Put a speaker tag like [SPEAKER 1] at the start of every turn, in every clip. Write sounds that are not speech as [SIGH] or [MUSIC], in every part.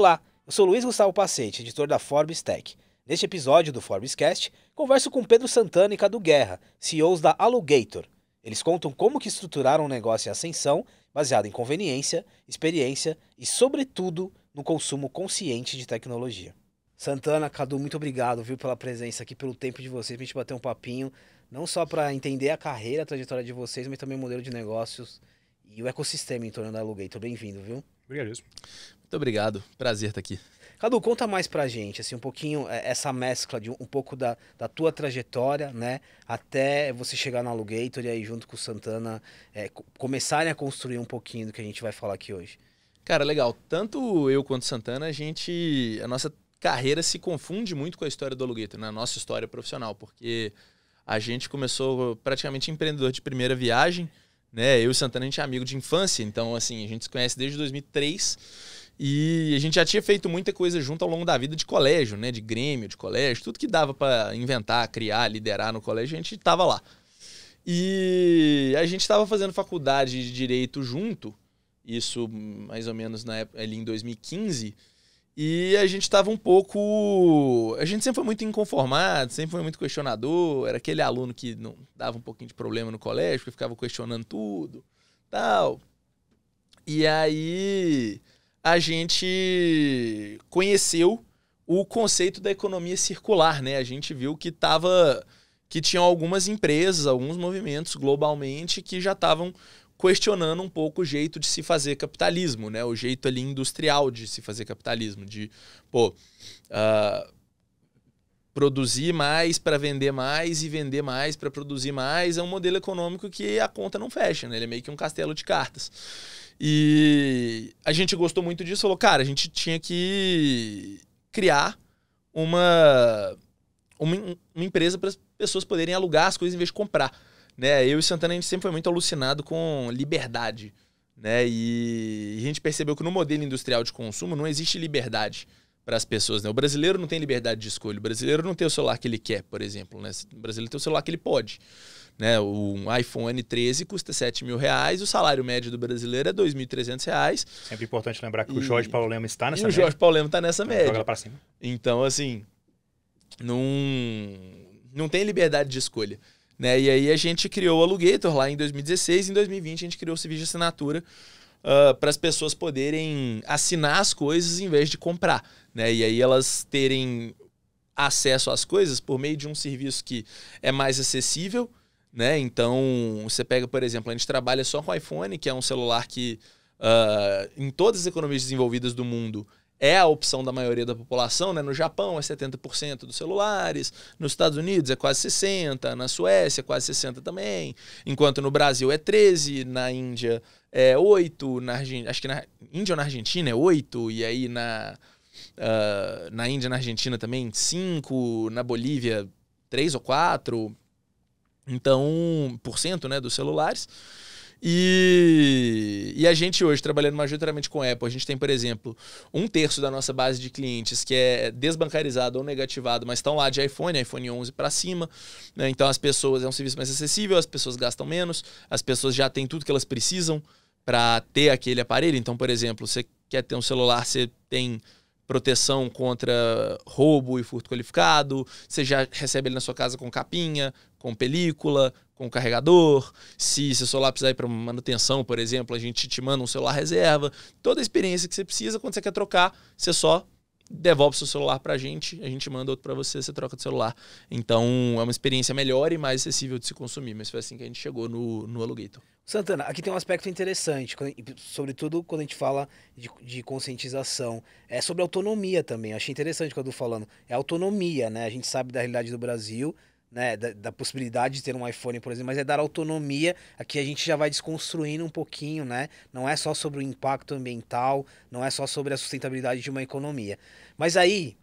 [SPEAKER 1] Olá, eu sou Luiz Gustavo Pacete, editor da Forbes Tech. Neste episódio do Forbescast, converso com Pedro Santana e Cadu Guerra, CEOs da Alugator. Eles contam como que estruturaram um negócio em ascensão, baseado em conveniência, experiência e, sobretudo, no consumo consciente de tecnologia. Santana, Cadu, muito obrigado, viu, pela presença aqui, pelo tempo de vocês, pra gente bater um papinho, não só para entender a carreira, a trajetória de vocês, mas também o modelo de negócios e o ecossistema em torno da Alugator. Bem-vindo, viu?
[SPEAKER 2] Obrigado.
[SPEAKER 3] Muito obrigado, prazer estar aqui.
[SPEAKER 1] Cadu, conta mais pra gente, assim, um pouquinho, é, essa mescla de um, um pouco da, da tua trajetória, né, até você chegar na Alugator e aí junto com o Santana é, começarem a construir um pouquinho do que a gente vai falar aqui hoje.
[SPEAKER 3] Cara, legal. Tanto eu quanto Santana, a gente, a nossa carreira se confunde muito com a história do Alugator, na né? nossa história profissional, porque a gente começou praticamente empreendedor de primeira viagem, né? Eu e Santana a gente é amigo de infância, então assim, a gente se conhece desde 2003 e a gente já tinha feito muita coisa junto ao longo da vida de colégio, né? De grêmio, de colégio, tudo que dava para inventar, criar, liderar no colégio, a gente estava lá. E a gente estava fazendo faculdade de direito junto, isso mais ou menos na época, ali em 2015. E a gente estava um pouco. A gente sempre foi muito inconformado, sempre foi muito questionador. Era aquele aluno que não dava um pouquinho de problema no colégio, que ficava questionando tudo, tal. E aí a gente conheceu o conceito da economia circular, né? A gente viu que tava que tinham algumas empresas, alguns movimentos globalmente que já estavam questionando um pouco o jeito de se fazer capitalismo, né? O jeito ali industrial de se fazer capitalismo, de pô, uh, produzir mais para vender mais e vender mais para produzir mais é um modelo econômico que a conta não fecha, né? Ele é meio que um castelo de cartas. E a gente gostou muito disso, falou, cara, a gente tinha que criar uma uma, uma empresa para as pessoas poderem alugar as coisas em vez de comprar né? Eu e Santana a gente sempre foi muito alucinado com liberdade, né? E a gente percebeu que no modelo industrial de consumo não existe liberdade para as pessoas, né? O brasileiro não tem liberdade de escolha, o brasileiro não tem o celular que ele quer, por exemplo, né? O brasileiro tem o celular que ele pode. Né, o iPhone 13 custa 7 mil reais, o salário médio do brasileiro é 2.300 reais.
[SPEAKER 2] Sempre importante lembrar que e... o Jorge Paulo Lema está nessa
[SPEAKER 3] e média. o Jorge Paulo Lema está nessa então, média.
[SPEAKER 2] Joga para cima.
[SPEAKER 3] Então, assim, não, não tem liberdade de escolha. Né? E aí a gente criou o Alugator lá em 2016. Em 2020 a gente criou o serviço de assinatura uh, para as pessoas poderem assinar as coisas em vez de comprar. Né? E aí elas terem acesso às coisas por meio de um serviço que é mais acessível. Né? Então, você pega, por exemplo, a gente trabalha só com o iPhone, que é um celular que uh, em todas as economias desenvolvidas do mundo é a opção da maioria da população, né? No Japão é 70% dos celulares, nos Estados Unidos é quase 60%, na Suécia é quase 60% também, enquanto no Brasil é 13%, na Índia é 8%, na Argentina, acho que na Índia ou na Argentina é 8%, e aí na, uh, na Índia na Argentina também 5%, na Bolívia 3 ou 4%, então, por cento, né, dos celulares. E, e a gente hoje, trabalhando majoritariamente com Apple, a gente tem, por exemplo, um terço da nossa base de clientes que é desbancarizado ou negativado, mas estão lá de iPhone, iPhone 11 para cima. Né? Então as pessoas, é um serviço mais acessível, as pessoas gastam menos, as pessoas já têm tudo que elas precisam para ter aquele aparelho. Então, por exemplo, você quer ter um celular, você tem proteção contra roubo e furto qualificado, você já recebe ele na sua casa com capinha, com película, com carregador. Se seu celular precisar ir para manutenção, por exemplo, a gente te manda um celular reserva. Toda a experiência que você precisa, quando você quer trocar, você só devolve seu celular para a gente, a gente manda outro para você, você troca de celular. Então é uma experiência melhor e mais acessível de se consumir. Mas foi assim que a gente chegou no, no Alugator.
[SPEAKER 1] Santana, aqui tem um aspecto interessante, sobretudo quando a gente fala de, de conscientização. É sobre autonomia também. achei interessante quando falando. É autonomia, né? A gente sabe da realidade do Brasil né, da, da, possibilidade de ter um iPhone, por exemplo, mas é dar autonomia. Aqui a gente já vai desconstruindo um pouquinho, né? Não é só sobre o impacto ambiental, não é só sobre a sustentabilidade de uma economia. Mas aí,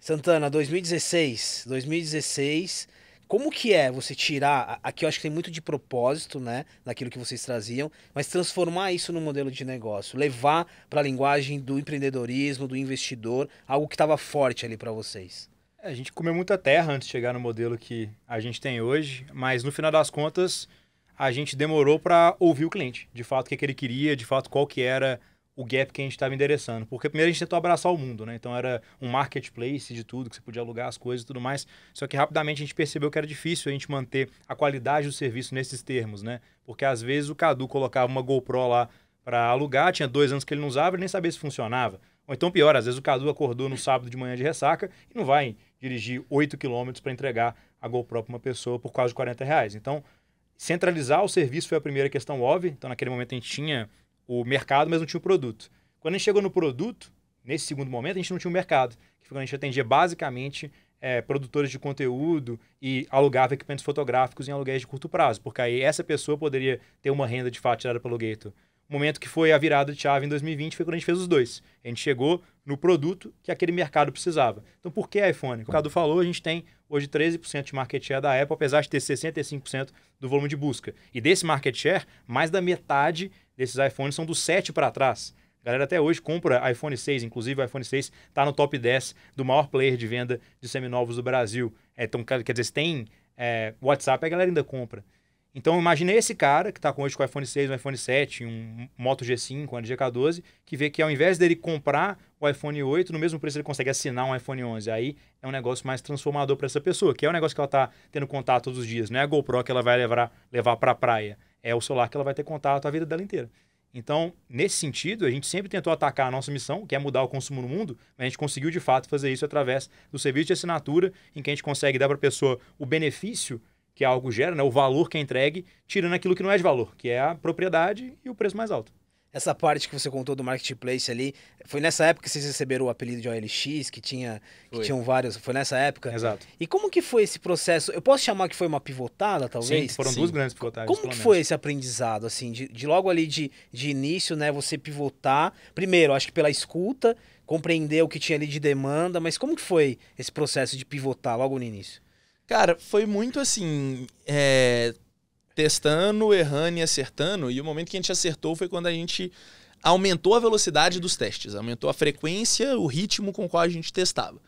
[SPEAKER 1] Santana, 2016, 2016, como que é você tirar, aqui eu acho que tem muito de propósito, né, naquilo que vocês traziam, mas transformar isso no modelo de negócio, levar para a linguagem do empreendedorismo, do investidor, algo que estava forte ali para vocês.
[SPEAKER 2] A gente comeu muita terra antes de chegar no modelo que a gente tem hoje, mas no final das contas, a gente demorou para ouvir o cliente. De fato, o que, é que ele queria, de fato, qual que era o gap que a gente estava endereçando. Porque primeiro a gente tentou abraçar o mundo, né? Então era um marketplace de tudo, que você podia alugar as coisas e tudo mais. Só que rapidamente a gente percebeu que era difícil a gente manter a qualidade do serviço nesses termos, né? Porque às vezes o Cadu colocava uma GoPro lá para alugar, tinha dois anos que ele não usava e nem sabia se funcionava. Ou então pior, às vezes o Cadu acordou no sábado de manhã de ressaca e não vai dirigir 8 quilômetros para entregar a GoPro para uma pessoa por quase 40 reais. Então, centralizar o serviço foi a primeira questão óbvia. Então, naquele momento a gente tinha o mercado, mas não tinha o produto. Quando a gente chegou no produto, nesse segundo momento, a gente não tinha o mercado, que a gente atendia basicamente é, produtores de conteúdo e alugava equipamentos fotográficos em aluguéis de curto prazo, porque aí essa pessoa poderia ter uma renda de fato tirada pelo Gator. Momento que foi a virada de chave em 2020 foi quando a gente fez os dois. A gente chegou no produto que aquele mercado precisava. Então, por que iPhone? O Cadu falou, a gente tem hoje 13% de market share da Apple, apesar de ter 65% do volume de busca. E desse market share, mais da metade desses iPhones são do 7 para trás. A galera até hoje compra iPhone 6, inclusive o iPhone 6 está no top 10 do maior player de venda de seminovos do Brasil. É, então, quer dizer, se tem é, WhatsApp, a galera ainda compra. Então, imagine esse cara que está hoje com o iPhone 6, um iPhone 7, um Moto G5, um LG K12, que vê que ao invés dele comprar o iPhone 8, no mesmo preço ele consegue assinar um iPhone 11. Aí é um negócio mais transformador para essa pessoa, que é um negócio que ela está tendo contato todos os dias. Não é a GoPro que ela vai levar, levar para a praia é o celular que ela vai ter contato a vida dela inteira. Então, nesse sentido, a gente sempre tentou atacar a nossa missão, que é mudar o consumo no mundo, mas a gente conseguiu de fato fazer isso através do serviço de assinatura, em que a gente consegue dar para a pessoa o benefício que algo gera, né, o valor que é entregue, tirando aquilo que não é de valor, que é a propriedade e o preço mais alto
[SPEAKER 1] essa parte que você contou do marketplace ali, foi nessa época que vocês receberam o apelido de OLX, que tinha que tinham vários, foi nessa época?
[SPEAKER 2] Exato.
[SPEAKER 1] E como que foi esse processo? Eu posso chamar que foi uma pivotada, talvez?
[SPEAKER 2] Sim, foram Sim. duas grandes pivotadas.
[SPEAKER 1] Como que foi esse aprendizado, assim, de, de, logo ali de, de início, né, você pivotar, primeiro, acho que pela escuta, compreender o que tinha ali de demanda, mas como que foi esse processo de pivotar logo no início?
[SPEAKER 3] Cara, foi muito assim, é, testando, errando e acertando. E o momento que a gente acertou foi quando a gente aumentou a velocidade dos testes, aumentou a frequência, o ritmo com o qual a gente testava.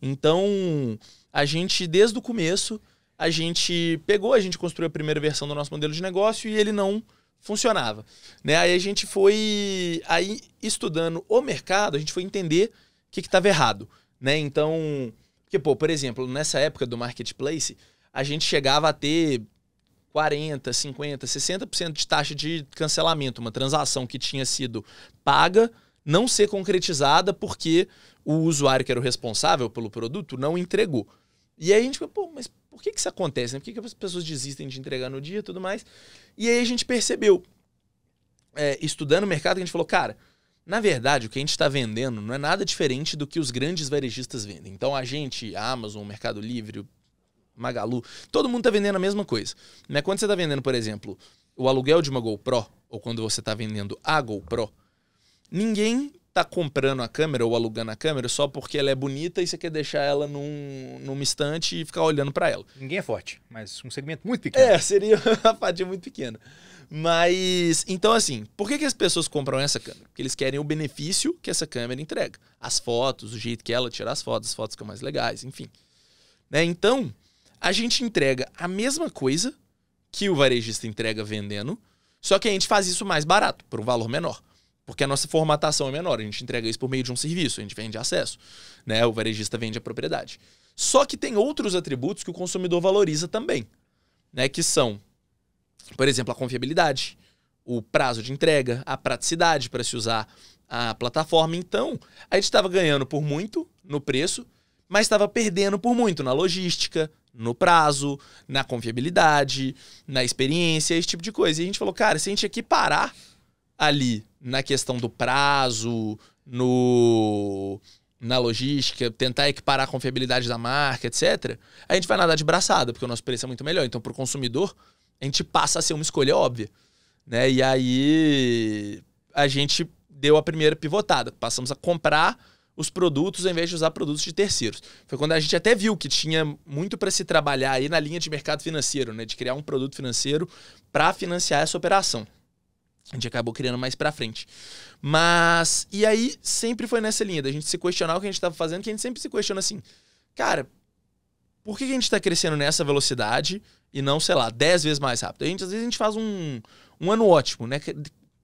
[SPEAKER 3] Então, a gente, desde o começo, a gente pegou, a gente construiu a primeira versão do nosso modelo de negócio e ele não funcionava. Né? Aí a gente foi aí estudando o mercado, a gente foi entender o que estava errado. Né? Então, porque, pô, por exemplo, nessa época do marketplace, a gente chegava a ter 40, 50, 60% de taxa de cancelamento, uma transação que tinha sido paga, não ser concretizada porque o usuário que era o responsável pelo produto não entregou. E aí a gente falou, pô, mas por que, que isso acontece? Né? Por que, que as pessoas desistem de entregar no dia e tudo mais? E aí a gente percebeu, é, estudando o mercado, que a gente falou, cara, na verdade, o que a gente está vendendo não é nada diferente do que os grandes varejistas vendem. Então a gente, a Amazon, o Mercado Livre, Magalu, todo mundo está vendendo a mesma coisa. Né? Quando você está vendendo, por exemplo, o aluguel de uma GoPro, ou quando você está vendendo a GoPro, ninguém está comprando a câmera ou alugando a câmera só porque ela é bonita e você quer deixar ela num, numa estante e ficar olhando para ela.
[SPEAKER 2] Ninguém é forte, mas um segmento muito pequeno.
[SPEAKER 3] É, seria [LAUGHS] uma fatia muito pequena. Mas, então assim, por que, que as pessoas compram essa câmera? Porque eles querem o benefício que essa câmera entrega. As fotos, o jeito que ela tira as fotos, as fotos ficam mais legais, enfim. Né? Então, a gente entrega a mesma coisa que o varejista entrega vendendo, só que a gente faz isso mais barato, por um valor menor. Porque a nossa formatação é menor, a gente entrega isso por meio de um serviço, a gente vende acesso, né? O varejista vende a propriedade. Só que tem outros atributos que o consumidor valoriza também, né? Que são, por exemplo, a confiabilidade, o prazo de entrega, a praticidade para se usar a plataforma. Então, a gente estava ganhando por muito no preço, mas estava perdendo por muito na logística, no prazo, na confiabilidade, na experiência, esse tipo de coisa. E a gente falou, cara, se a gente equiparar ali na questão do prazo, no na logística, tentar equiparar a confiabilidade da marca, etc., a gente vai nadar de braçada, porque o nosso preço é muito melhor. Então, para o consumidor, a gente passa a ser uma escolha óbvia. Né? E aí a gente deu a primeira pivotada. Passamos a comprar os produtos ao invés de usar produtos de terceiros. Foi quando a gente até viu que tinha muito para se trabalhar aí na linha de mercado financeiro, né, de criar um produto financeiro para financiar essa operação. A gente acabou criando mais para frente. Mas e aí sempre foi nessa linha da gente se questionar o que a gente estava fazendo, que a gente sempre se questiona assim, cara, por que a gente está crescendo nessa velocidade e não, sei lá, 10 vezes mais rápido? A gente às vezes a gente faz um, um ano ótimo, né?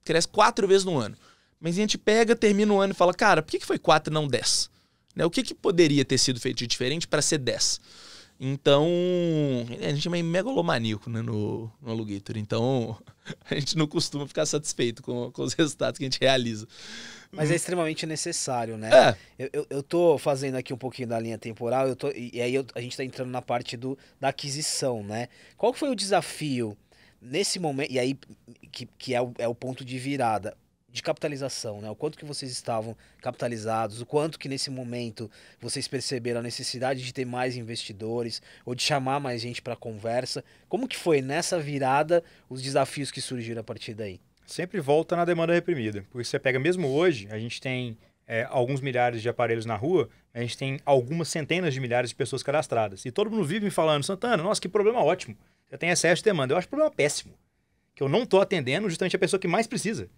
[SPEAKER 3] Cresce quatro vezes no ano. Mas a gente pega, termina o ano e fala, cara, por que, que foi 4 e não 10? Né? O que, que poderia ter sido feito de diferente para ser 10? Então, a gente é meio megalomaníaco né, no, no Alugator. Então, [LAUGHS] a gente não costuma ficar satisfeito com, com os resultados que a gente realiza.
[SPEAKER 1] Mas é extremamente necessário, né?
[SPEAKER 3] É.
[SPEAKER 1] Eu, eu, eu tô fazendo aqui um pouquinho da linha temporal, eu tô, e aí eu- a gente tá entrando na parte do, da aquisição, né? Qual foi o desafio nesse momento, e aí que, que é, o, é o ponto de virada, de capitalização, né? O quanto que vocês estavam capitalizados, o quanto que nesse momento vocês perceberam a necessidade de ter mais investidores ou de chamar mais gente para conversa. Como que foi nessa virada os desafios que surgiram a partir daí?
[SPEAKER 2] sempre volta na demanda reprimida. Porque você pega mesmo hoje, a gente tem é, alguns milhares de aparelhos na rua, a gente tem algumas centenas de milhares de pessoas cadastradas. E todo mundo vive me falando, Santana, nossa, que problema ótimo. Você tem excesso de demanda. Eu acho problema péssimo. Que eu não estou atendendo justamente a pessoa que mais precisa,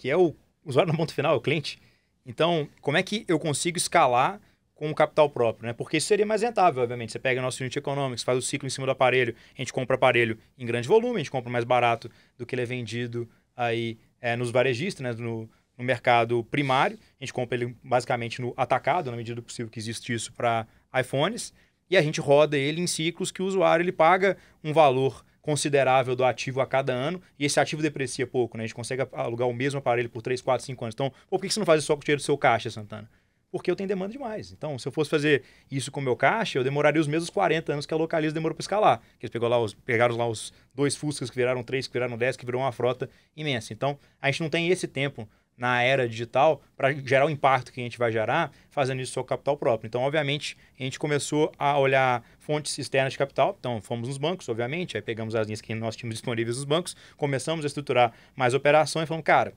[SPEAKER 2] que é o usuário no ponto final, é o cliente. Então, como é que eu consigo escalar com o capital próprio, né? Porque isso seria mais rentável, obviamente. Você pega nosso Unit Economics, faz o ciclo em cima do aparelho, a gente compra aparelho em grande volume, a gente compra mais barato do que ele é vendido aí é, nos varejistas, né? No, no mercado primário. A gente compra ele basicamente no atacado, na medida do possível que existe isso para iPhones. E a gente roda ele em ciclos que o usuário ele paga um valor considerável do ativo a cada ano e esse ativo deprecia pouco, né? A gente consegue alugar o mesmo aparelho por 3, 4, 5 anos. Então, pô, por que você não faz isso só com o dinheiro do seu caixa, Santana? Porque eu tenho demanda demais. Então, se eu fosse fazer isso com o meu caixa, eu demoraria os mesmos 40 anos que a Localiza demorou para escalar. Que eles pegou lá os, pegaram lá os dois Fuscas que viraram três, que viraram 10, que virou uma frota imensa. Então, a gente não tem esse tempo na era digital para gerar o impacto que a gente vai gerar fazendo isso com capital próprio. Então, obviamente, a gente começou a olhar fontes externas de capital. Então, fomos nos bancos, obviamente, aí pegamos as linhas que nós tínhamos disponíveis nos bancos, começamos a estruturar mais operações e falamos, cara,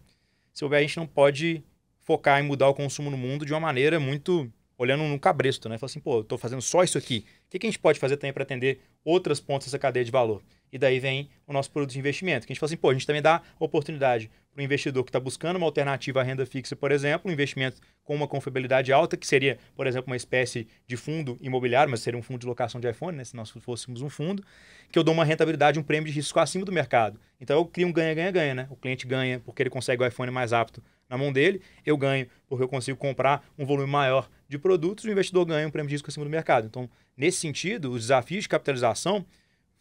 [SPEAKER 2] se houver, a gente não pode focar em mudar o consumo no mundo de uma maneira muito olhando no cabresto, né? Falando assim, pô, eu tô fazendo só isso aqui. O que, que a gente pode fazer também para atender outras pontas dessa cadeia de valor? E daí vem o nosso produto de investimento, que a gente fala assim, pô, a gente também dá oportunidade para o investidor que está buscando uma alternativa à renda fixa, por exemplo, um investimento com uma confiabilidade alta, que seria, por exemplo, uma espécie de fundo imobiliário, mas seria um fundo de locação de iPhone, né, se nós fôssemos um fundo, que eu dou uma rentabilidade, um prêmio de risco acima do mercado. Então eu crio um ganha-ganha-ganha, né? O cliente ganha porque ele consegue o iPhone mais apto na mão dele, eu ganho porque eu consigo comprar um volume maior de produtos, o investidor ganha um prêmio de risco acima do mercado. Então, nesse sentido, os desafios de capitalização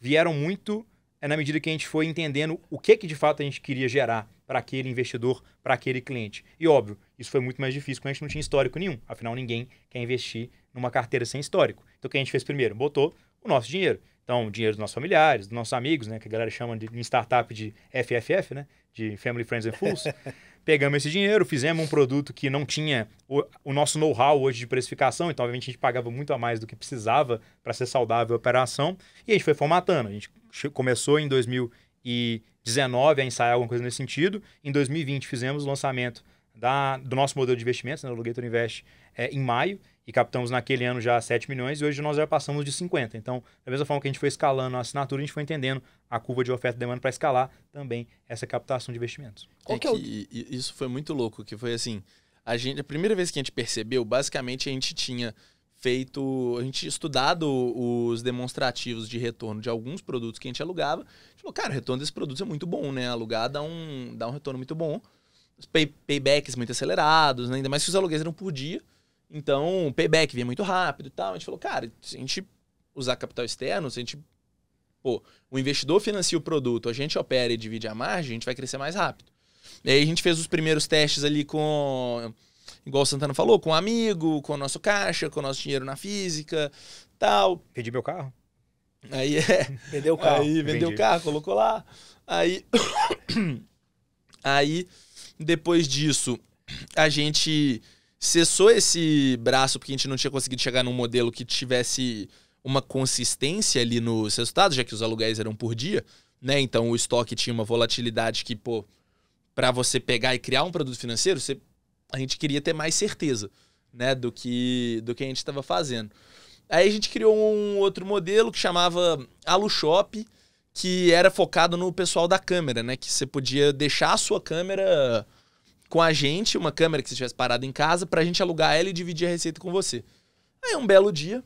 [SPEAKER 2] vieram muito é, na medida que a gente foi entendendo o que, que de fato a gente queria gerar para aquele investidor, para aquele cliente. E óbvio, isso foi muito mais difícil quando a gente não tinha histórico nenhum. Afinal, ninguém quer investir numa carteira sem histórico. Então, o que a gente fez primeiro? Botou o nosso dinheiro. Então, dinheiro dos nossos familiares, dos nossos amigos, né? Que a galera chama de, em startup de FFF, né? De Family, Friends and Fools. [LAUGHS] Pegamos esse dinheiro, fizemos um produto que não tinha o, o nosso know-how hoje de precificação, então, obviamente, a gente pagava muito a mais do que precisava para ser saudável a operação. E a gente foi formatando. A gente começou em 2019 a ensaiar alguma coisa nesse sentido. Em 2020 fizemos o lançamento da, do nosso modelo de investimentos, né, o Lugator Invest, é, em maio, e captamos naquele ano já 7 milhões, e hoje nós já passamos de 50. Então, da mesma forma que a gente foi escalando a assinatura, a gente foi entendendo a curva de oferta e demanda para escalar também essa captação de investimentos.
[SPEAKER 3] Qual
[SPEAKER 1] É
[SPEAKER 3] que é o... Isso foi muito louco, que foi assim, a, gente, a primeira vez que a gente percebeu, basicamente a gente tinha feito, a gente tinha estudado os demonstrativos de retorno de alguns produtos que a gente alugava. A gente falou, cara, o retorno desses produtos é muito bom, né? Alugar dá um, dá um retorno muito bom. Os pay, paybacks muito acelerados, né? ainda mais que os aluguéis eram por dia. Então, o payback vinha muito rápido e tal. A gente falou, cara, se a gente usar capital externo, se a gente. Pô, o investidor financia o produto, a gente opera e divide a margem, a gente vai crescer mais rápido. E aí a gente fez os primeiros testes ali com. Igual o Santana falou, com um amigo, com o nosso caixa, com o nosso dinheiro na física, tal.
[SPEAKER 2] Pedi meu carro.
[SPEAKER 3] Aí [LAUGHS] é.
[SPEAKER 1] Vendeu o carro.
[SPEAKER 3] Aí vendeu o carro, colocou lá. Aí. [COUGHS] aí, depois disso, a gente cessou esse braço porque a gente não tinha conseguido chegar num modelo que tivesse uma consistência ali nos resultados, já que os aluguéis eram por dia, né? Então o estoque tinha uma volatilidade que, pô, para você pegar e criar um produto financeiro, você, a gente queria ter mais certeza, né, do que do que a gente estava fazendo. Aí a gente criou um outro modelo que chamava AluShop, que era focado no pessoal da câmera, né? Que você podia deixar a sua câmera com a gente, uma câmera que você tivesse parado em casa, pra gente alugar ela e dividir a receita com você. Aí um belo dia,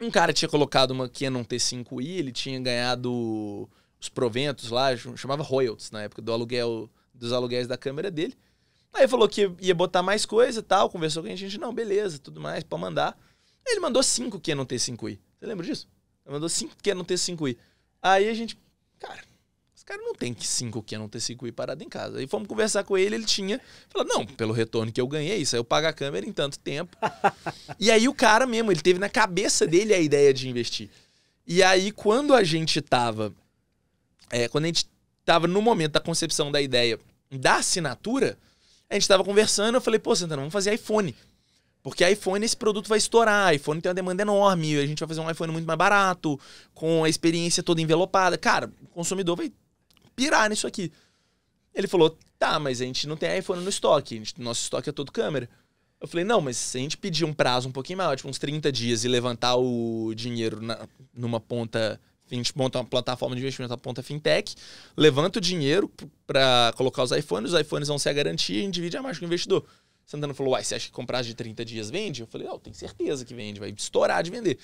[SPEAKER 3] um cara tinha colocado uma Canon T5i, ele tinha ganhado os proventos lá, chamava royalties na época do aluguel, dos aluguéis da câmera dele. Aí falou que ia botar mais coisa e tal, conversou com a gente, não, beleza, tudo mais, pra mandar. Aí ele mandou 5 que não ter 5i. Você lembra disso? Ele mandou 5 que não ter 5i. Aí a gente, cara, esse cara não tem 5 que não ter 5i parado em casa. Aí fomos conversar com ele, ele tinha. Falou, não, pelo retorno que eu ganhei, isso aí eu pago a câmera em tanto tempo. e aí o cara mesmo, ele teve na cabeça dele a ideia de investir. E aí, quando a gente tava. É, quando a gente tava no momento da concepção da ideia da assinatura, a gente tava conversando, eu falei, pô, Santana, vamos fazer iPhone. Porque iPhone, esse produto vai estourar, iPhone tem uma demanda enorme, a gente vai fazer um iPhone muito mais barato, com a experiência toda envelopada. Cara, o consumidor vai pirar nisso aqui. Ele falou, tá, mas a gente não tem iPhone no estoque, gente, nosso estoque é todo câmera. Eu falei, não, mas se a gente pedir um prazo um pouquinho maior, tipo uns 30 dias, e levantar o dinheiro na, numa ponta a gente monta uma plataforma de investimento, a ponta fintech, levanta o dinheiro para colocar os iPhones, os iPhones vão ser a garantia e a gente divide a margem com o investidor. Santana falou, uai, você acha que comprar de 30 dias vende? Eu falei, não, tenho certeza que vende, vai estourar de vender.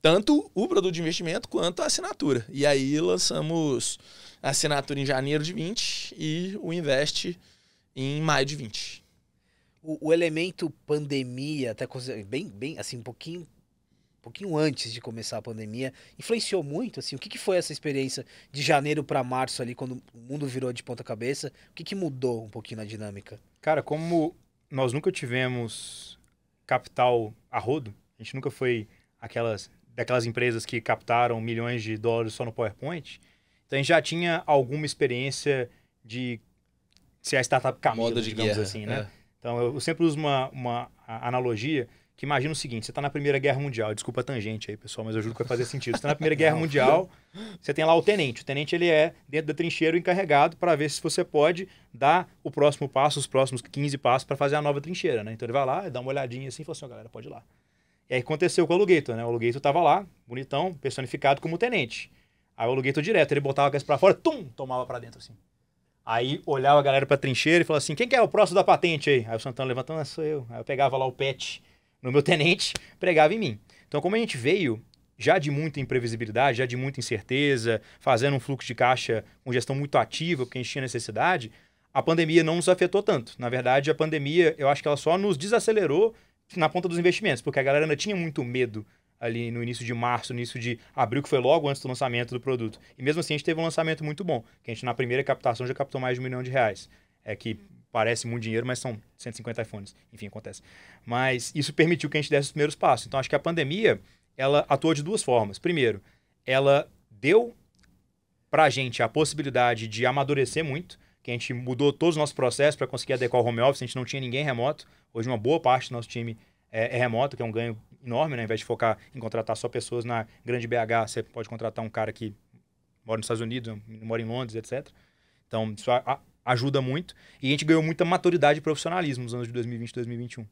[SPEAKER 3] Tanto o produto de investimento quanto a assinatura. E aí lançamos assinatura em janeiro de 20 e o Invest em maio de 20.
[SPEAKER 1] O, o elemento pandemia, até bem, bem, assim, um pouquinho um pouquinho antes de começar a pandemia, influenciou muito, assim, o que, que foi essa experiência de janeiro para março ali, quando o mundo virou de ponta cabeça, o que, que mudou um pouquinho na dinâmica?
[SPEAKER 2] Cara, como nós nunca tivemos capital a rodo, a gente nunca foi aquelas daquelas empresas que captaram milhões de dólares só no PowerPoint, então a gente já tinha alguma experiência de ser a startup camada, digamos guerra, assim, né? É. Então eu, sempre uso uma, uma analogia que imagina o seguinte: você está na Primeira Guerra Mundial, desculpa a tangente aí, pessoal, mas eu juro que vai fazer sentido. Você está na Primeira Guerra [LAUGHS] Mundial, você tem lá o tenente. O tenente ele é dentro da trincheira encarregado para ver se você pode dar o próximo passo, os próximos 15 passos para fazer a nova trincheira, né? Então ele vai lá, dá uma olhadinha assim e fala assim: oh, galera, pode ir lá. E aí aconteceu com o Alugator, né? O Alugator estava lá, bonitão, personificado como tenente. Aí o Alugator direto, ele botava a gás para fora, tum, tomava para dentro assim. Aí olhava a galera pra trincheira e falava assim: quem que é o próximo da patente aí? Aí o Santana levantando, ah, sou eu. Aí eu pegava lá o pet no meu [LAUGHS] tenente, pregava em mim. Então, como a gente veio já de muita imprevisibilidade, já de muita incerteza, fazendo um fluxo de caixa com gestão muito ativa, porque a gente tinha necessidade, a pandemia não nos afetou tanto. Na verdade, a pandemia, eu acho que ela só nos desacelerou na ponta dos investimentos, porque a galera ainda tinha muito medo ali no início de março, no início de abril, que foi logo antes do lançamento do produto. E mesmo assim, a gente teve um lançamento muito bom, que a gente na primeira captação já captou mais de um milhão de reais. É que parece muito dinheiro, mas são 150 iPhones. Enfim, acontece. Mas isso permitiu que a gente desse os primeiros passos. Então, acho que a pandemia, ela atuou de duas formas. Primeiro, ela deu para a gente a possibilidade de amadurecer muito, que a gente mudou todos os nossos processos para conseguir adequar o home office, a gente não tinha ninguém remoto. Hoje, uma boa parte do nosso time é, é remoto, que é um ganho enorme, né? Ao invés de focar em contratar só pessoas na grande BH, você pode contratar um cara que mora nos Estados Unidos, mora em Londres, etc. Então, isso ajuda muito. E a gente ganhou muita maturidade e profissionalismo nos anos de 2020 e 2021.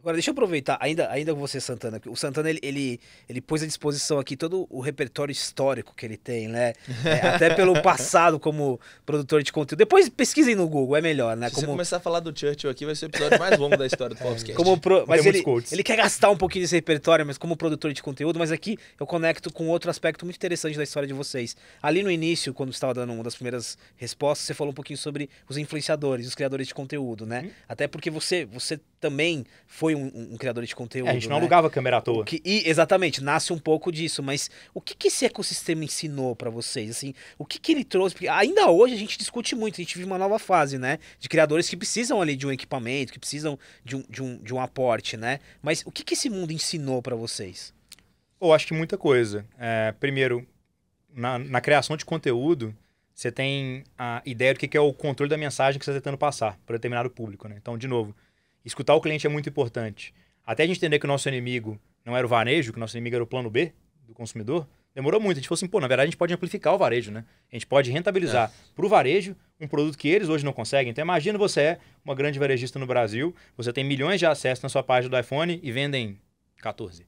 [SPEAKER 1] Agora, deixa eu aproveitar, ainda, ainda com você, Santana. O Santana, ele, ele, ele pôs à disposição aqui todo o repertório histórico que ele tem, né? É, até [LAUGHS] pelo passado como produtor de conteúdo. Depois pesquisem no Google, é melhor, né?
[SPEAKER 3] Se
[SPEAKER 1] como...
[SPEAKER 3] você começar a falar do Churchill aqui, vai ser o episódio mais longo da história do [LAUGHS] Popscast.
[SPEAKER 1] Como pro... Mas ele, ele quer gastar um pouquinho desse repertório, mas como produtor de conteúdo. Mas aqui eu conecto com outro aspecto muito interessante da história de vocês. Ali no início, quando você estava dando uma das primeiras respostas, você falou um pouquinho sobre os influenciadores, os criadores de conteúdo, né? Hum. Até porque você, você também foi um, um criador de conteúdo. É,
[SPEAKER 2] a gente não
[SPEAKER 1] né?
[SPEAKER 2] alugava câmera à toa.
[SPEAKER 1] Que, e, exatamente, nasce um pouco disso. Mas o que, que esse ecossistema ensinou para vocês? Assim, o que, que ele trouxe? Porque ainda hoje a gente discute muito, a gente vive uma nova fase, né? De criadores que precisam ali de um equipamento, que precisam de um, de um, de um aporte, né? Mas o que, que esse mundo ensinou para vocês?
[SPEAKER 2] Eu acho que muita coisa. É, primeiro, na, na criação de conteúdo, você tem a ideia do que é o controle da mensagem que você está tentando passar para determinado público. Né? Então, de novo, escutar o cliente é muito importante. Até a gente entender que o nosso inimigo não era o varejo, que o nosso inimigo era o plano B do consumidor, demorou muito. A gente falou assim, pô, na verdade a gente pode amplificar o varejo, né? A gente pode rentabilizar é. para o varejo um produto que eles hoje não conseguem. Então imagina você é uma grande varejista no Brasil, você tem milhões de acessos na sua página do iPhone e vendem 14.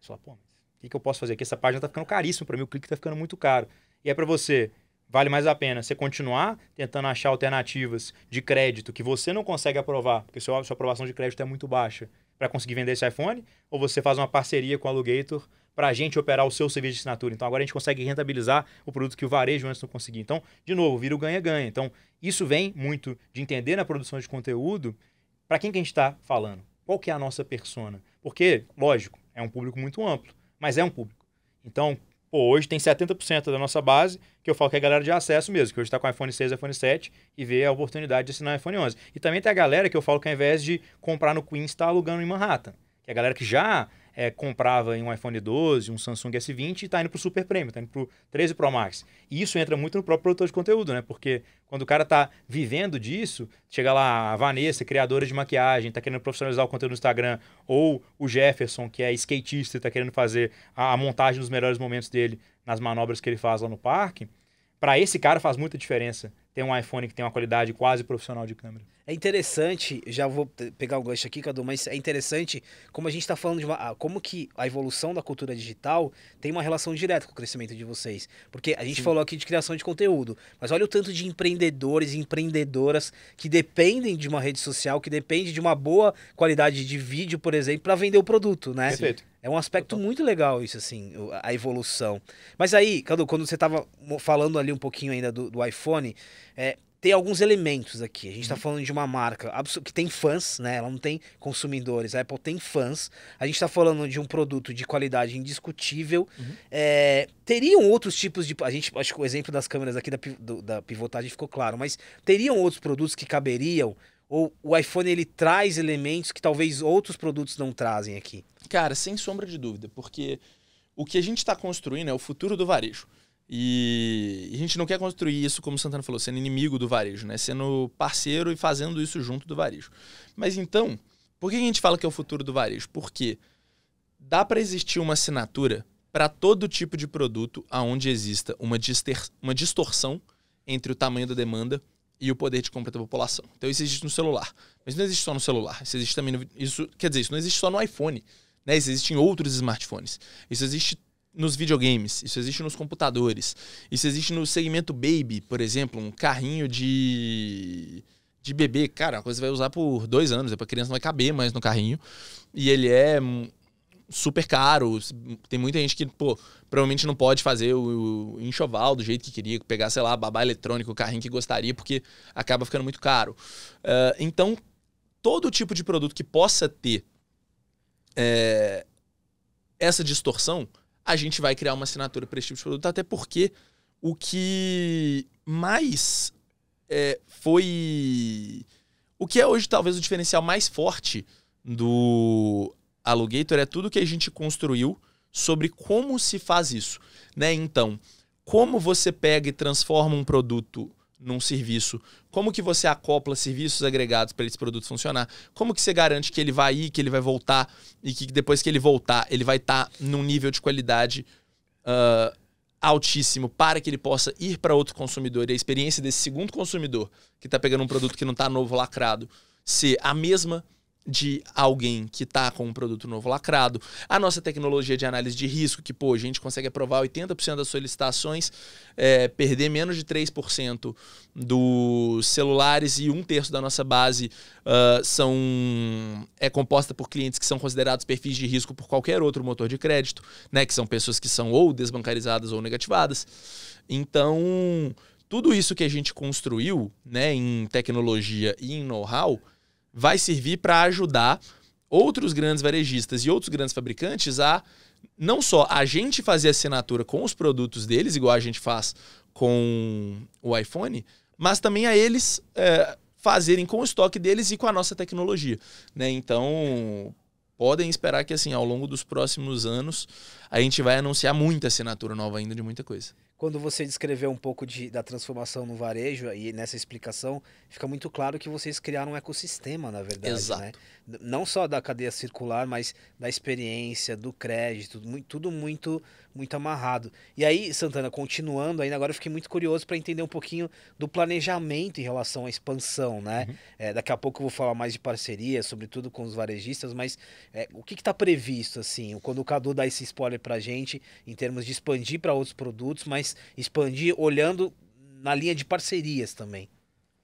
[SPEAKER 2] Você fala, pô, mas o que, que eu posso fazer aqui? Essa página está ficando caríssima para mim, o clique está ficando muito caro. E é para você vale mais a pena você continuar tentando achar alternativas de crédito que você não consegue aprovar, porque sua, sua aprovação de crédito é muito baixa, para conseguir vender esse iPhone, ou você faz uma parceria com o Alugator para a gente operar o seu serviço de assinatura. Então agora a gente consegue rentabilizar o produto que o varejo antes não conseguia. Então, de novo, vira o ganha-ganha. Então, isso vem muito de entender na produção de conteúdo para quem que a gente está falando. Qual que é a nossa persona? Porque, lógico, é um público muito amplo, mas é um público. Então, pô, hoje tem 70% da nossa base que eu falo que é a galera de acesso mesmo, que hoje está com iPhone 6, iPhone 7 e vê a oportunidade de assinar o iPhone 11. E também tem a galera que eu falo que ao invés de comprar no Queens, está alugando em Manhattan. Que é a galera que já é, comprava em um iPhone 12, um Samsung S20 e está indo para o Super Premium, está indo para o 13 Pro Max. E isso entra muito no próprio produtor de conteúdo, né? Porque quando o cara está vivendo disso, chega lá a Vanessa, criadora de maquiagem, está querendo profissionalizar o conteúdo no Instagram, ou o Jefferson, que é skatista e está querendo fazer a, a montagem dos melhores momentos dele nas manobras que ele faz lá no parque, para esse cara faz muita diferença ter um iPhone que tem uma qualidade quase profissional de câmera.
[SPEAKER 1] É interessante, já vou pegar o gancho aqui, Cadu, mas é interessante como a gente está falando de uma, como que a evolução da cultura digital tem uma relação direta com o crescimento de vocês. Porque a gente Sim. falou aqui de criação de conteúdo, mas olha o tanto de empreendedores e empreendedoras que dependem de uma rede social, que dependem de uma boa qualidade de vídeo, por exemplo, para vender o produto, né?
[SPEAKER 2] Perfeito.
[SPEAKER 1] É um aspecto muito legal isso, assim, a evolução. Mas aí, Cadu, quando você estava falando ali um pouquinho ainda do, do iPhone, é, tem alguns elementos aqui. A gente está uhum. falando de uma marca que tem fãs, né? Ela não tem consumidores. A Apple tem fãs. A gente está falando de um produto de qualidade indiscutível. Uhum. É, teriam outros tipos de. A gente acho que o exemplo das câmeras aqui da, do, da pivotagem ficou claro, mas teriam outros produtos que caberiam? Ou o iPhone ele traz elementos que talvez outros produtos não trazem aqui?
[SPEAKER 3] Cara, sem sombra de dúvida, porque o que a gente está construindo é o futuro do varejo. E a gente não quer construir isso, como o Santana falou, sendo inimigo do varejo, né? Sendo parceiro e fazendo isso junto do varejo. Mas então, por que a gente fala que é o futuro do varejo? Porque dá para existir uma assinatura para todo tipo de produto aonde exista uma, uma distorção entre o tamanho da demanda e o poder de compra da população. Então isso existe no celular. Mas não existe só no celular. Isso existe também no, isso, quer dizer, isso não existe só no iPhone. Né? Isso existe em outros smartphones. Isso existe nos videogames, isso existe nos computadores, isso existe no segmento baby, por exemplo, um carrinho de de bebê, cara, uma coisa vai usar por dois anos, depois a criança não vai caber mais no carrinho, e ele é super caro, tem muita gente que, pô, provavelmente não pode fazer o, enxoval do jeito que queria, pegar, sei lá, babá eletrônico, o carrinho que gostaria, porque acaba ficando muito caro. Uh, então, todo tipo de produto que possa ter é, essa distorção, a gente vai criar uma assinatura para esse tipo de produto, até porque o que mais é, foi. O que é hoje talvez o diferencial mais forte do Alugator é tudo que a gente construiu sobre como se faz isso. Né? Então, como você pega e transforma um produto num serviço, como que você acopla serviços agregados para esse produto funcionar, como que você garante que ele vai ir, que ele vai voltar e que depois que ele voltar ele vai estar tá num nível de qualidade uh, altíssimo para que ele possa ir para outro consumidor? E a experiência desse segundo consumidor que está pegando um produto que não está novo lacrado ser a mesma de alguém que está com um produto novo lacrado, a nossa tecnologia de análise de risco, que pô, a gente consegue aprovar 80% das solicitações, é, perder menos de 3% dos celulares e um terço da nossa base uh, são é composta por clientes que são considerados perfis de risco por qualquer outro motor de crédito, né, que são pessoas que são ou desbancarizadas ou negativadas. Então, tudo isso que a gente construiu né, em tecnologia e em know-how vai servir para ajudar outros grandes varejistas e outros grandes fabricantes a não só a gente fazer assinatura com os produtos deles, igual a gente faz com o iPhone, mas também a eles é, fazerem com o estoque deles e com a nossa tecnologia. Né? Então, podem esperar que assim ao longo dos próximos anos a gente vai anunciar muita assinatura nova ainda de muita coisa
[SPEAKER 1] quando você descreveu um pouco de, da transformação no varejo e nessa explicação, fica muito claro que vocês criaram um ecossistema, na verdade. Exato. Né? Não só da cadeia circular, mas da experiência, do crédito, tudo muito muito amarrado. E aí, Santana, continuando ainda, agora eu fiquei muito curioso para entender um pouquinho do planejamento em relação à expansão, né? Uhum. É, daqui a pouco eu vou falar mais de parceria, sobretudo com os varejistas, mas é, o que está previsto, assim, quando o Cadu dá esse spoiler para a gente, em termos de expandir para outros produtos, mas expandir olhando na linha de parcerias também.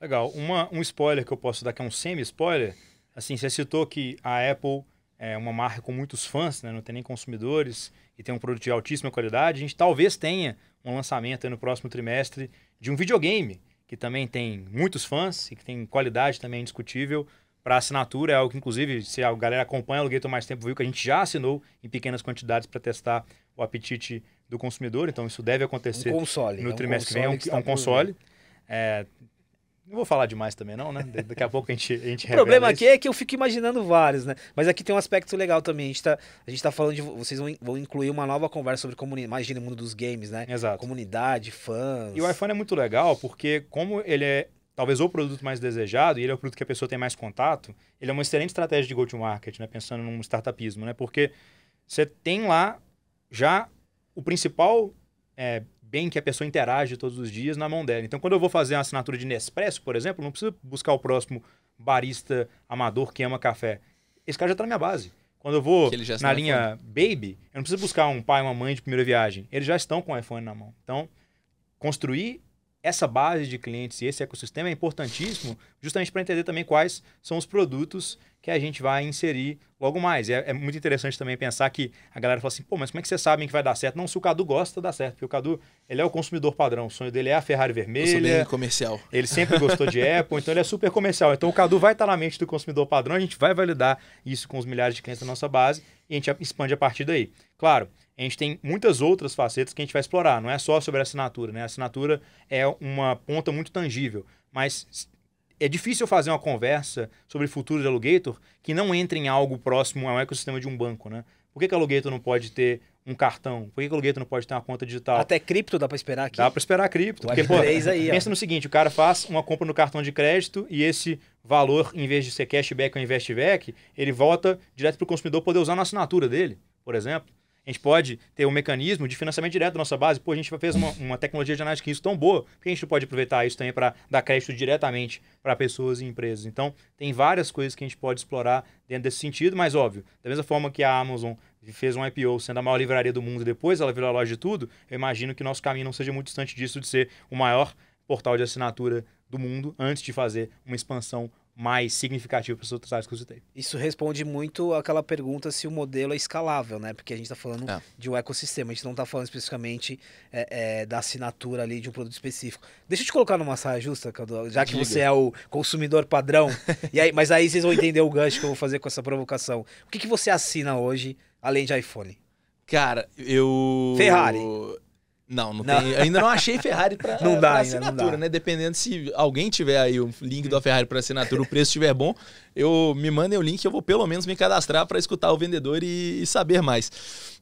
[SPEAKER 2] Legal. Uma, um spoiler que eu posso dar, que é um semi-spoiler, assim, você citou que a Apple é uma marca com muitos fãs, né? não tem nem consumidores e tem um produto de altíssima qualidade, a gente talvez tenha um lançamento no próximo trimestre de um videogame que também tem muitos fãs e que tem qualidade também indiscutível para assinatura. É algo que, inclusive, se a galera acompanha o Alugator mais tempo, viu que a gente já assinou em pequenas quantidades para testar o apetite do consumidor. Então, isso deve acontecer
[SPEAKER 1] um console,
[SPEAKER 2] no
[SPEAKER 1] é um
[SPEAKER 2] trimestre que vem. É um,
[SPEAKER 1] que
[SPEAKER 2] é um
[SPEAKER 1] por
[SPEAKER 2] console. É, não vou falar demais também, não, né? Daqui a pouco a gente, a gente [LAUGHS]
[SPEAKER 1] O problema
[SPEAKER 2] isso.
[SPEAKER 1] aqui é que eu fico imaginando vários, né? Mas aqui tem um aspecto legal também. A gente tá, a gente tá falando de. Vocês vão, vão incluir uma nova conversa sobre comunidade. Imagina o mundo dos games, né?
[SPEAKER 2] Exato.
[SPEAKER 1] Comunidade, fãs.
[SPEAKER 2] E o iPhone é muito legal porque, como ele é talvez o produto mais desejado e ele é o produto que a pessoa tem mais contato, ele é uma excelente estratégia de go-to-market, né? Pensando num startupismo, né? Porque você tem lá já o principal é, bem que a pessoa interage todos os dias na mão dela. Então, quando eu vou fazer uma assinatura de Nespresso, por exemplo, não preciso buscar o próximo barista amador que ama café. Esse cara já está na minha base. Quando eu vou na linha Baby, eu não preciso buscar um pai e uma mãe de primeira viagem. Eles já estão com o iPhone na mão. Então, construir essa base de clientes e esse ecossistema é importantíssimo justamente para entender também quais são os produtos que a gente vai inserir logo mais. É, é, muito interessante também pensar que a galera fala assim, pô, mas como é que vocês sabem que vai dar certo? Não, se o Cadu gosta, dá certo. Porque o Cadu, ele é o consumidor padrão. O sonho dele é a Ferrari vermelha. Eu sou
[SPEAKER 3] bem comercial.
[SPEAKER 2] Ele sempre gostou de [LAUGHS] Apple, então ele é super comercial. Então o Cadu vai estar na mente do consumidor padrão, a gente vai validar isso com os milhares de clientes da nossa base e a gente expande a partir daí. Claro, a gente tem muitas outras facetas que a gente vai explorar. Não é só sobre a assinatura, né? A assinatura é uma ponta muito tangível. Mas é difícil fazer uma conversa sobre futuro de Alugator que não entre em algo próximo ao ecossistema de um banco, né? Por que, que Alugator não pode ter um cartão? Por que, que Alugator não pode ter uma conta digital?
[SPEAKER 1] Até cripto dá para esperar aqui?
[SPEAKER 2] Dá para esperar cripto. Porque, pô, aí, pensa no seguinte, o cara faz uma compra no cartão de crédito e esse valor, em vez de ser cashback ou investback, ele volta direto para o consumidor poder usar na assinatura dele, por exemplo. A gente pode ter um mecanismo de financiamento direto da nossa base. Pô, a gente fez uma, [LAUGHS] uma tecnologia de análise de risco tão boa, que a gente pode aproveitar isso também para dar crédito diretamente para pessoas e empresas? Então, tem várias coisas que a gente pode explorar dentro desse sentido, mas óbvio, da mesma forma que a Amazon fez um IPO sendo a maior livraria do mundo depois ela virou a loja de tudo, eu imagino que nosso caminho não seja muito distante disso de ser o maior portal de assinatura do mundo antes de fazer uma expansão mais significativo para os outros áreas que eu citei.
[SPEAKER 1] Isso responde muito àquela pergunta se o modelo é escalável, né? Porque a gente está falando é. de um ecossistema, a gente não está falando especificamente é, é, da assinatura ali de um produto específico. Deixa eu te colocar numa saia justa, Cadu, já que Diga. você é o consumidor padrão. [LAUGHS] e aí, mas aí vocês vão entender o gancho que eu vou fazer com essa provocação. O que, que você assina hoje, além de iPhone?
[SPEAKER 3] Cara, eu.
[SPEAKER 1] Ferrari.
[SPEAKER 3] Não, não, não. Tem, ainda não achei Ferrari para [LAUGHS] assinatura, ainda, né? Dependendo se alguém tiver aí o link da Ferrari para assinatura, o preço estiver bom, eu me mandem o link, eu vou pelo menos me cadastrar para escutar o vendedor e, e, saber mais.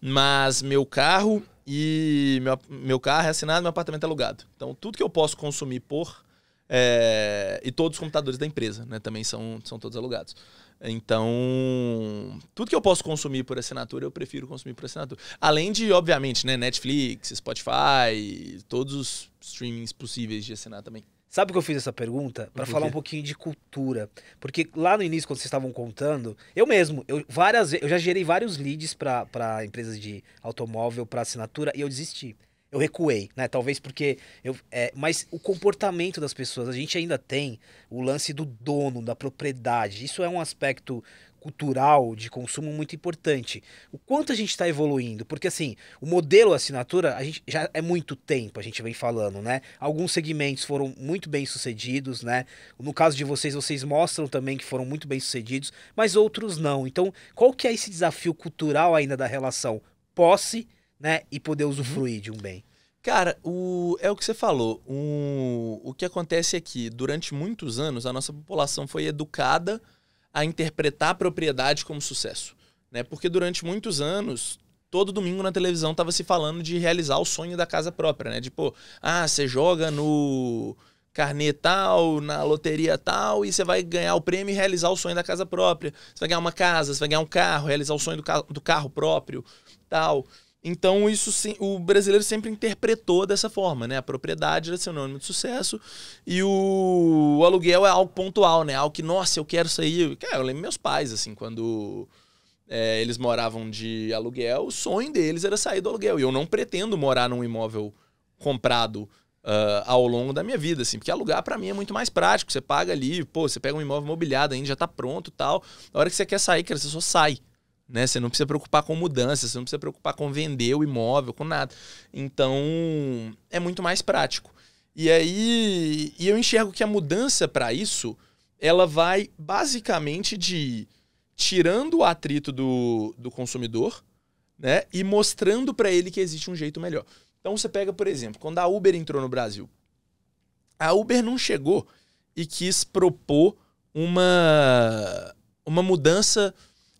[SPEAKER 3] Mas meu carro e meu, meu carro é assinado, meu apartamento é alugado. Então tudo que eu posso consumir por é, e todos os computadores da empresa, né? Também são, são todos alugados. Então, tudo que eu posso consumir por assinatura, eu prefiro consumir por assinatura. Além de, obviamente, né, Netflix, Spotify, todos os streamings possíveis de assinar também.
[SPEAKER 1] Sabe que eu fiz essa pergunta? para falar um pouquinho de cultura. Porque lá no início, quando vocês estavam contando, eu mesmo, eu, várias, eu já gerei vários leads para empresas de automóvel, para assinatura, e eu desisti eu recuei, né? Talvez porque eu, é, mas o comportamento das pessoas, a gente ainda tem o lance do dono, da propriedade. Isso é um aspecto cultural de consumo muito importante. O quanto a gente está evoluindo, porque assim, o modelo assinatura, a gente já é muito tempo, a gente vem falando, né? Alguns segmentos foram muito bem sucedidos, né? No caso de vocês, vocês mostram também que foram muito bem sucedidos, mas outros não. Então, qual que é esse desafio cultural ainda da relação posse né? E poder usufruir de um bem.
[SPEAKER 3] Cara, o, é o que você falou. O, o que acontece é que, durante muitos anos, a nossa população foi educada a interpretar a propriedade como sucesso. Né? Porque durante muitos anos, todo domingo na televisão estava se falando de realizar o sonho da casa própria, né? Tipo, ah, você joga no carnê tal, na loteria tal, e você vai ganhar o prêmio e realizar o sonho da casa própria. Você vai ganhar uma casa, você vai ganhar um carro, realizar o sonho do, carro, do carro próprio, tal. Então, isso o brasileiro sempre interpretou dessa forma, né? A propriedade era sinônimo de sucesso e o, o aluguel é algo pontual, né? Algo que, nossa, eu quero sair. eu lembro meus pais, assim, quando é, eles moravam de aluguel, o sonho deles era sair do aluguel. E eu não pretendo morar num imóvel comprado Uh, ao longo da minha vida, assim, porque alugar para mim é muito mais prático. Você paga ali, pô, você pega um imóvel mobiliado ainda, já tá pronto tal. Na hora que você quer sair, cara, você só sai. Né? Você não precisa preocupar com mudança, você não precisa preocupar com vender o imóvel, com nada. Então, é muito mais prático. E aí, e eu enxergo que a mudança para isso, ela vai basicamente de tirando o atrito do, do consumidor, né, e mostrando para ele que existe um jeito melhor. Então você pega, por exemplo, quando a Uber entrou no Brasil, a Uber não chegou e quis propor uma uma mudança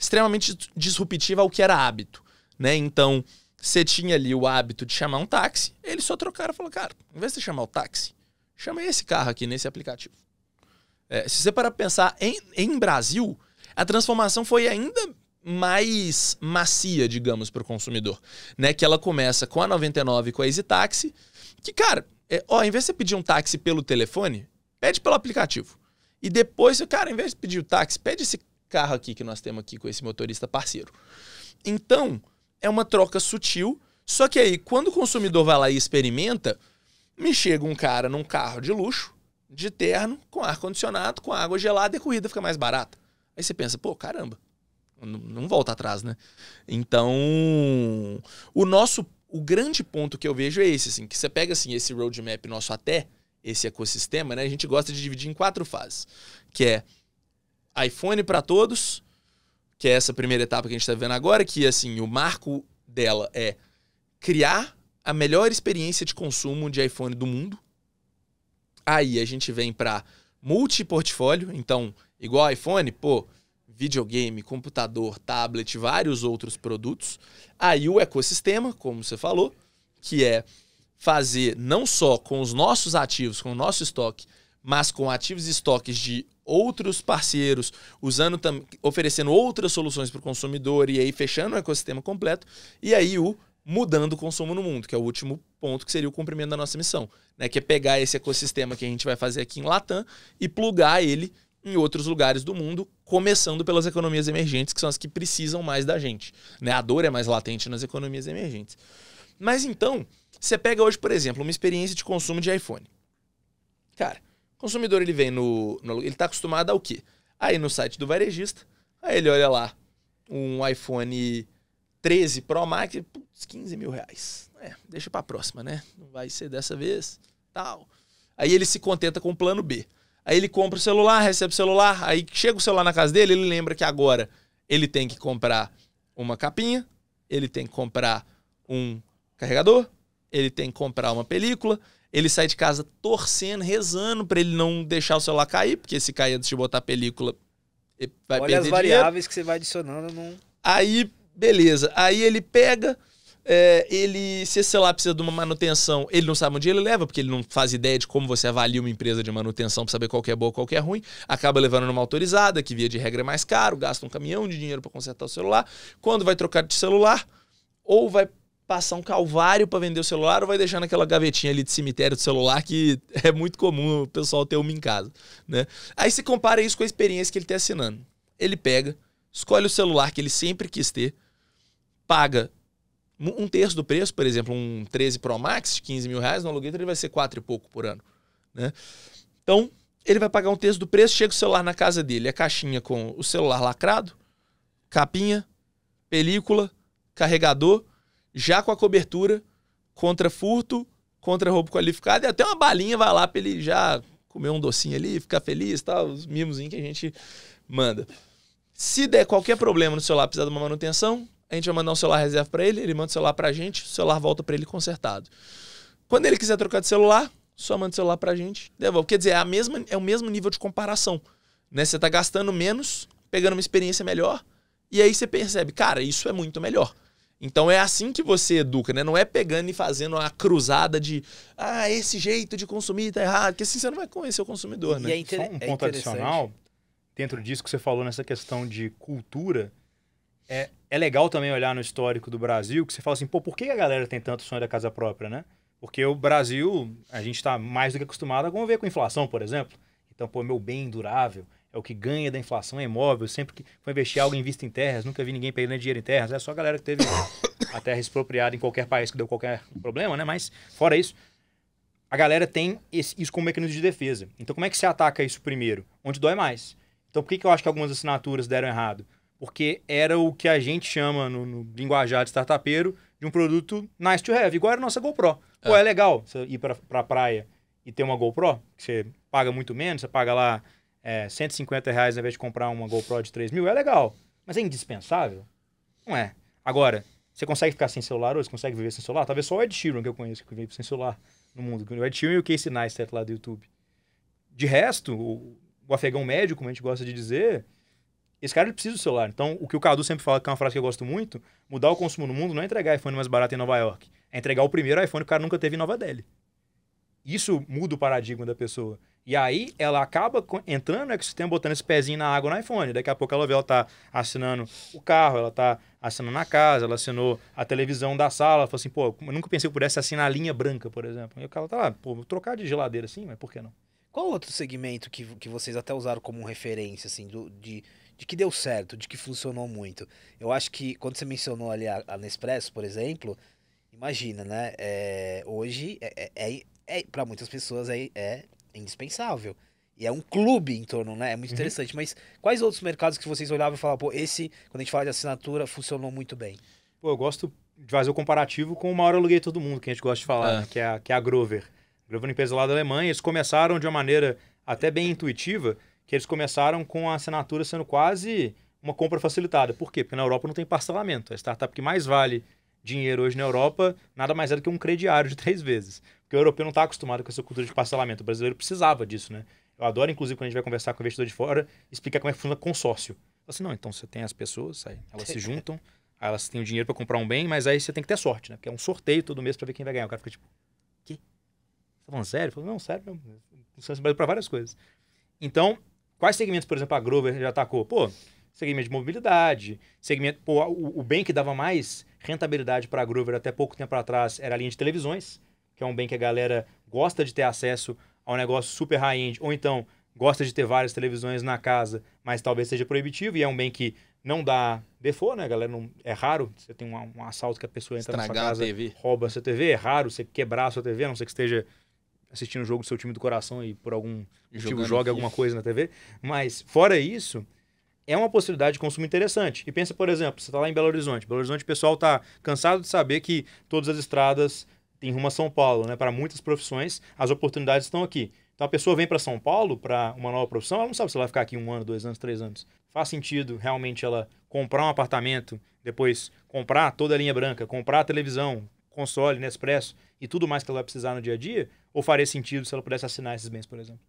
[SPEAKER 3] extremamente disruptiva ao que era hábito, né? Então, você tinha ali o hábito de chamar um táxi, eles só trocaram e falaram, cara, em vez de chamar o táxi, chama esse carro aqui nesse aplicativo. É, se você parar pra pensar, em, em Brasil, a transformação foi ainda mais macia, digamos, para o consumidor, né? Que ela começa com a 99 com a Easy Taxi, que, cara, é, ó, em vez de você pedir um táxi pelo telefone, pede pelo aplicativo. E depois, cara, em vez de pedir o táxi, pede esse carro aqui que nós temos aqui com esse motorista parceiro. Então, é uma troca sutil, só que aí, quando o consumidor vai lá e experimenta, me chega um cara num carro de luxo, de terno, com ar-condicionado, com água gelada e a corrida fica mais barata. Aí você pensa, pô, caramba, não, não volta atrás, né? Então, o nosso, o grande ponto que eu vejo é esse, assim, que você pega assim, esse roadmap nosso até, esse ecossistema, né? A gente gosta de dividir em quatro fases, que é iPhone para todos, que é essa primeira etapa que a gente está vendo agora, que assim, o marco dela é criar a melhor experiência de consumo de iPhone do mundo. Aí a gente vem para multiportfólio, então, igual iPhone, pô, videogame, computador, tablet, vários outros produtos. Aí o ecossistema, como você falou, que é fazer não só com os nossos ativos, com o nosso estoque, mas com ativos e estoques de outros parceiros, usando oferecendo outras soluções para o consumidor e aí fechando o ecossistema completo, e aí o mudando o consumo no mundo, que é o último ponto que seria o cumprimento da nossa missão, né? Que é pegar esse ecossistema que a gente vai fazer aqui em Latam e plugar ele em outros lugares do mundo, começando pelas economias emergentes, que são as que precisam mais da gente. Né? A dor é mais latente nas economias emergentes. Mas então, você pega hoje, por exemplo, uma experiência de consumo de iPhone. Cara, consumidor ele vem no, no ele está acostumado ao quê? Aí no site do varejista, aí ele olha lá um iPhone 13 Pro Max, putz, 15 mil reais. É, deixa para próxima, né? Não vai ser dessa vez, tal. Aí ele se contenta com o plano B. Aí ele compra o celular, recebe o celular, aí chega o celular na casa dele, ele lembra que agora ele tem que comprar uma capinha, ele tem que comprar um carregador, ele tem que comprar uma película, ele sai de casa torcendo, rezando para ele não deixar o celular cair, porque se cair antes de botar a película, vai
[SPEAKER 1] Olha
[SPEAKER 3] perder
[SPEAKER 1] as variáveis que você vai adicionando num...
[SPEAKER 3] Aí, beleza. Aí ele pega, é, ele, se esse celular precisa de uma manutenção, ele não sabe onde ele leva, porque ele não faz ideia de como você avalia uma empresa de manutenção para saber qual que é boa qual que é ruim. Acaba levando numa autorizada, que via de regra é mais caro, gasta um caminhão de dinheiro para consertar o celular. Quando vai trocar de celular, ou vai passar um calvário para vender o celular ou vai deixar naquela gavetinha ali de cemitério do celular que é muito comum o pessoal ter uma em casa, né? Aí você compara isso com a experiência que ele está assinando. Ele pega, escolhe o celular que ele sempre quis ter, paga um terço do preço, por exemplo, um 13 Pro Max de 15 mil reais, no aluguel ele vai ser quatro e pouco por ano, né? Então, ele vai pagar um terço do preço, chega o celular na casa dele, a caixinha com o celular lacrado, capinha, película, carregador, já com a cobertura contra furto, contra roubo qualificado e até uma balinha vai lá para ele já comer um docinho ali, ficar feliz, tal, os mimozinhos que a gente manda. Se der qualquer problema no celular, precisar de uma manutenção, a gente vai mandar um celular reserva para ele, ele manda o celular para a gente, o celular volta para ele consertado. Quando ele quiser trocar de celular, só manda o celular para a gente, devolve. Quer dizer, é, a mesma, é o mesmo nível de comparação. Né? Você está gastando menos, pegando uma experiência melhor, e aí você percebe, cara, isso é muito melhor. Então é assim que você educa, né? Não é pegando e fazendo a cruzada de ah, esse jeito de consumir tá errado, porque assim você não vai conhecer o consumidor, né?
[SPEAKER 2] E é inter... Só um é ponto adicional dentro disso que você falou nessa questão de cultura. É, é legal também olhar no histórico do Brasil, que você fala assim, pô, por que a galera tem tanto sonho da casa própria, né? Porque o Brasil, a gente está mais do que acostumado a conviver com inflação, por exemplo. Então, pô, meu bem durável, é o que ganha da inflação é imóvel. Sempre que for investir algo, invista em terras. Nunca vi ninguém perdendo dinheiro em terras. É só a galera que teve a terra expropriada em qualquer país que deu qualquer problema, né? Mas, fora isso, a galera tem esse, isso como mecanismo de defesa. Então, como é que se ataca isso primeiro? Onde dói mais. Então, por que, que eu acho que algumas assinaturas deram errado? Porque era o que a gente chama no, no linguajar de startupeiro de um produto nice to have, igual era a nossa GoPro. Pô, é, é legal você ir pra, pra praia e ter uma GoPro, que você paga muito menos, você paga lá é, 150 reais ao invés de comprar uma GoPro de 3 mil, é legal. Mas é indispensável? Não é. Agora, você consegue ficar sem celular hoje? Você consegue viver sem celular? Talvez só o Ed Sheeran que eu conheço que vive sem celular no mundo. O Ed Sheeran e o Casey Neistat lá do YouTube. De resto, o, o afegão médio, como a gente gosta de dizer, esse cara precisa do celular. Então, o que o Cadu sempre fala, que é uma frase que eu gosto muito, mudar o consumo no mundo não é entregar iPhone mais barato em Nova York. É entregar o primeiro iPhone que o cara nunca teve em Nova Delhi. Isso muda o paradigma da pessoa. E aí ela acaba entrando no ecossistema, botando esse pezinho na água no iPhone. Daqui a pouco ela vê, ela tá assinando o carro, ela tá assinando a casa, ela assinou a televisão da sala. Ela falou assim, pô, eu nunca pensei que pudesse assinar a linha branca, por exemplo. E o cara tá lá, pô, vou trocar de geladeira assim, mas por que não?
[SPEAKER 1] Qual outro segmento que, que vocês até usaram como referência, assim, do, de, de que deu certo, de que funcionou muito? Eu acho que quando você mencionou ali a, a Nespresso, por exemplo, imagina, né? É, hoje, é, é, é para muitas pessoas, é, é indispensável. E é um clube em torno, né? É muito uhum. interessante. Mas quais outros mercados que vocês olhavam e falavam, pô, esse, quando a gente fala de assinatura, funcionou muito bem?
[SPEAKER 2] Pô, eu gosto de fazer o comparativo com o maior aluguei todo mundo, que a gente gosta de falar, é. Né? que, é a, que é a Grover. A Grover é uma empresa lá da Alemanha. Eles começaram de uma maneira até bem intuitiva, que eles começaram com a assinatura sendo quase uma compra facilitada. Por quê? Porque na Europa não tem parcelamento. A startup que mais vale dinheiro hoje na Europa nada mais é do que um crediário de três vezes. Porque o europeu não está acostumado com essa cultura de parcelamento. O brasileiro precisava disso, né? Eu adoro, inclusive, quando a gente vai conversar com o investidor de fora, explicar como é que funciona consórcio. Assim, não, então você tem as pessoas, aí elas se [LAUGHS] juntam, aí elas têm o dinheiro para comprar um bem, mas aí você tem que ter sorte, né? Porque é um sorteio todo mês para ver quem vai ganhar. O cara fica tipo, que? Você tá falando sério? Eu falo, não, sério, não. Funciona para várias coisas. Então, quais segmentos, por exemplo, a Grover já atacou? Pô, segmento de mobilidade, segmento, pô, o, o bem que dava mais rentabilidade para a Grover até pouco tempo atrás era a linha de televisões que é um bem que a galera gosta de ter acesso ao negócio super high-end, ou então gosta de ter várias televisões na casa, mas talvez seja proibitivo, e é um bem que não dá default, né, galera? Não, é raro você tem um, um, assalto que a pessoa entra Estragar na sua casa, TV. rouba a sua TV, é raro você quebrar a sua TV, a não ser que esteja assistindo o jogo do seu time do coração e por algum motivo jogue alguma coisa na TV. Mas, fora isso, é uma possibilidade de consumo interessante. E pensa, por exemplo, você está lá em Belo Horizonte. Belo Horizonte, o pessoal está cansado de saber que todas as estradas em rumo a São Paulo, né? Para muitas profissões, as oportunidades estão aqui. Então a pessoa vem para São Paulo para uma nova profissão, ela não sabe se ela vai ficar aqui um ano, dois anos, três anos. Faz sentido realmente ela comprar um apartamento, depois comprar toda a linha branca, comprar a televisão, console, Nespresso e tudo mais que ela vai precisar no dia a dia? Ou faria sentido se ela pudesse assinar esses bens, por exemplo?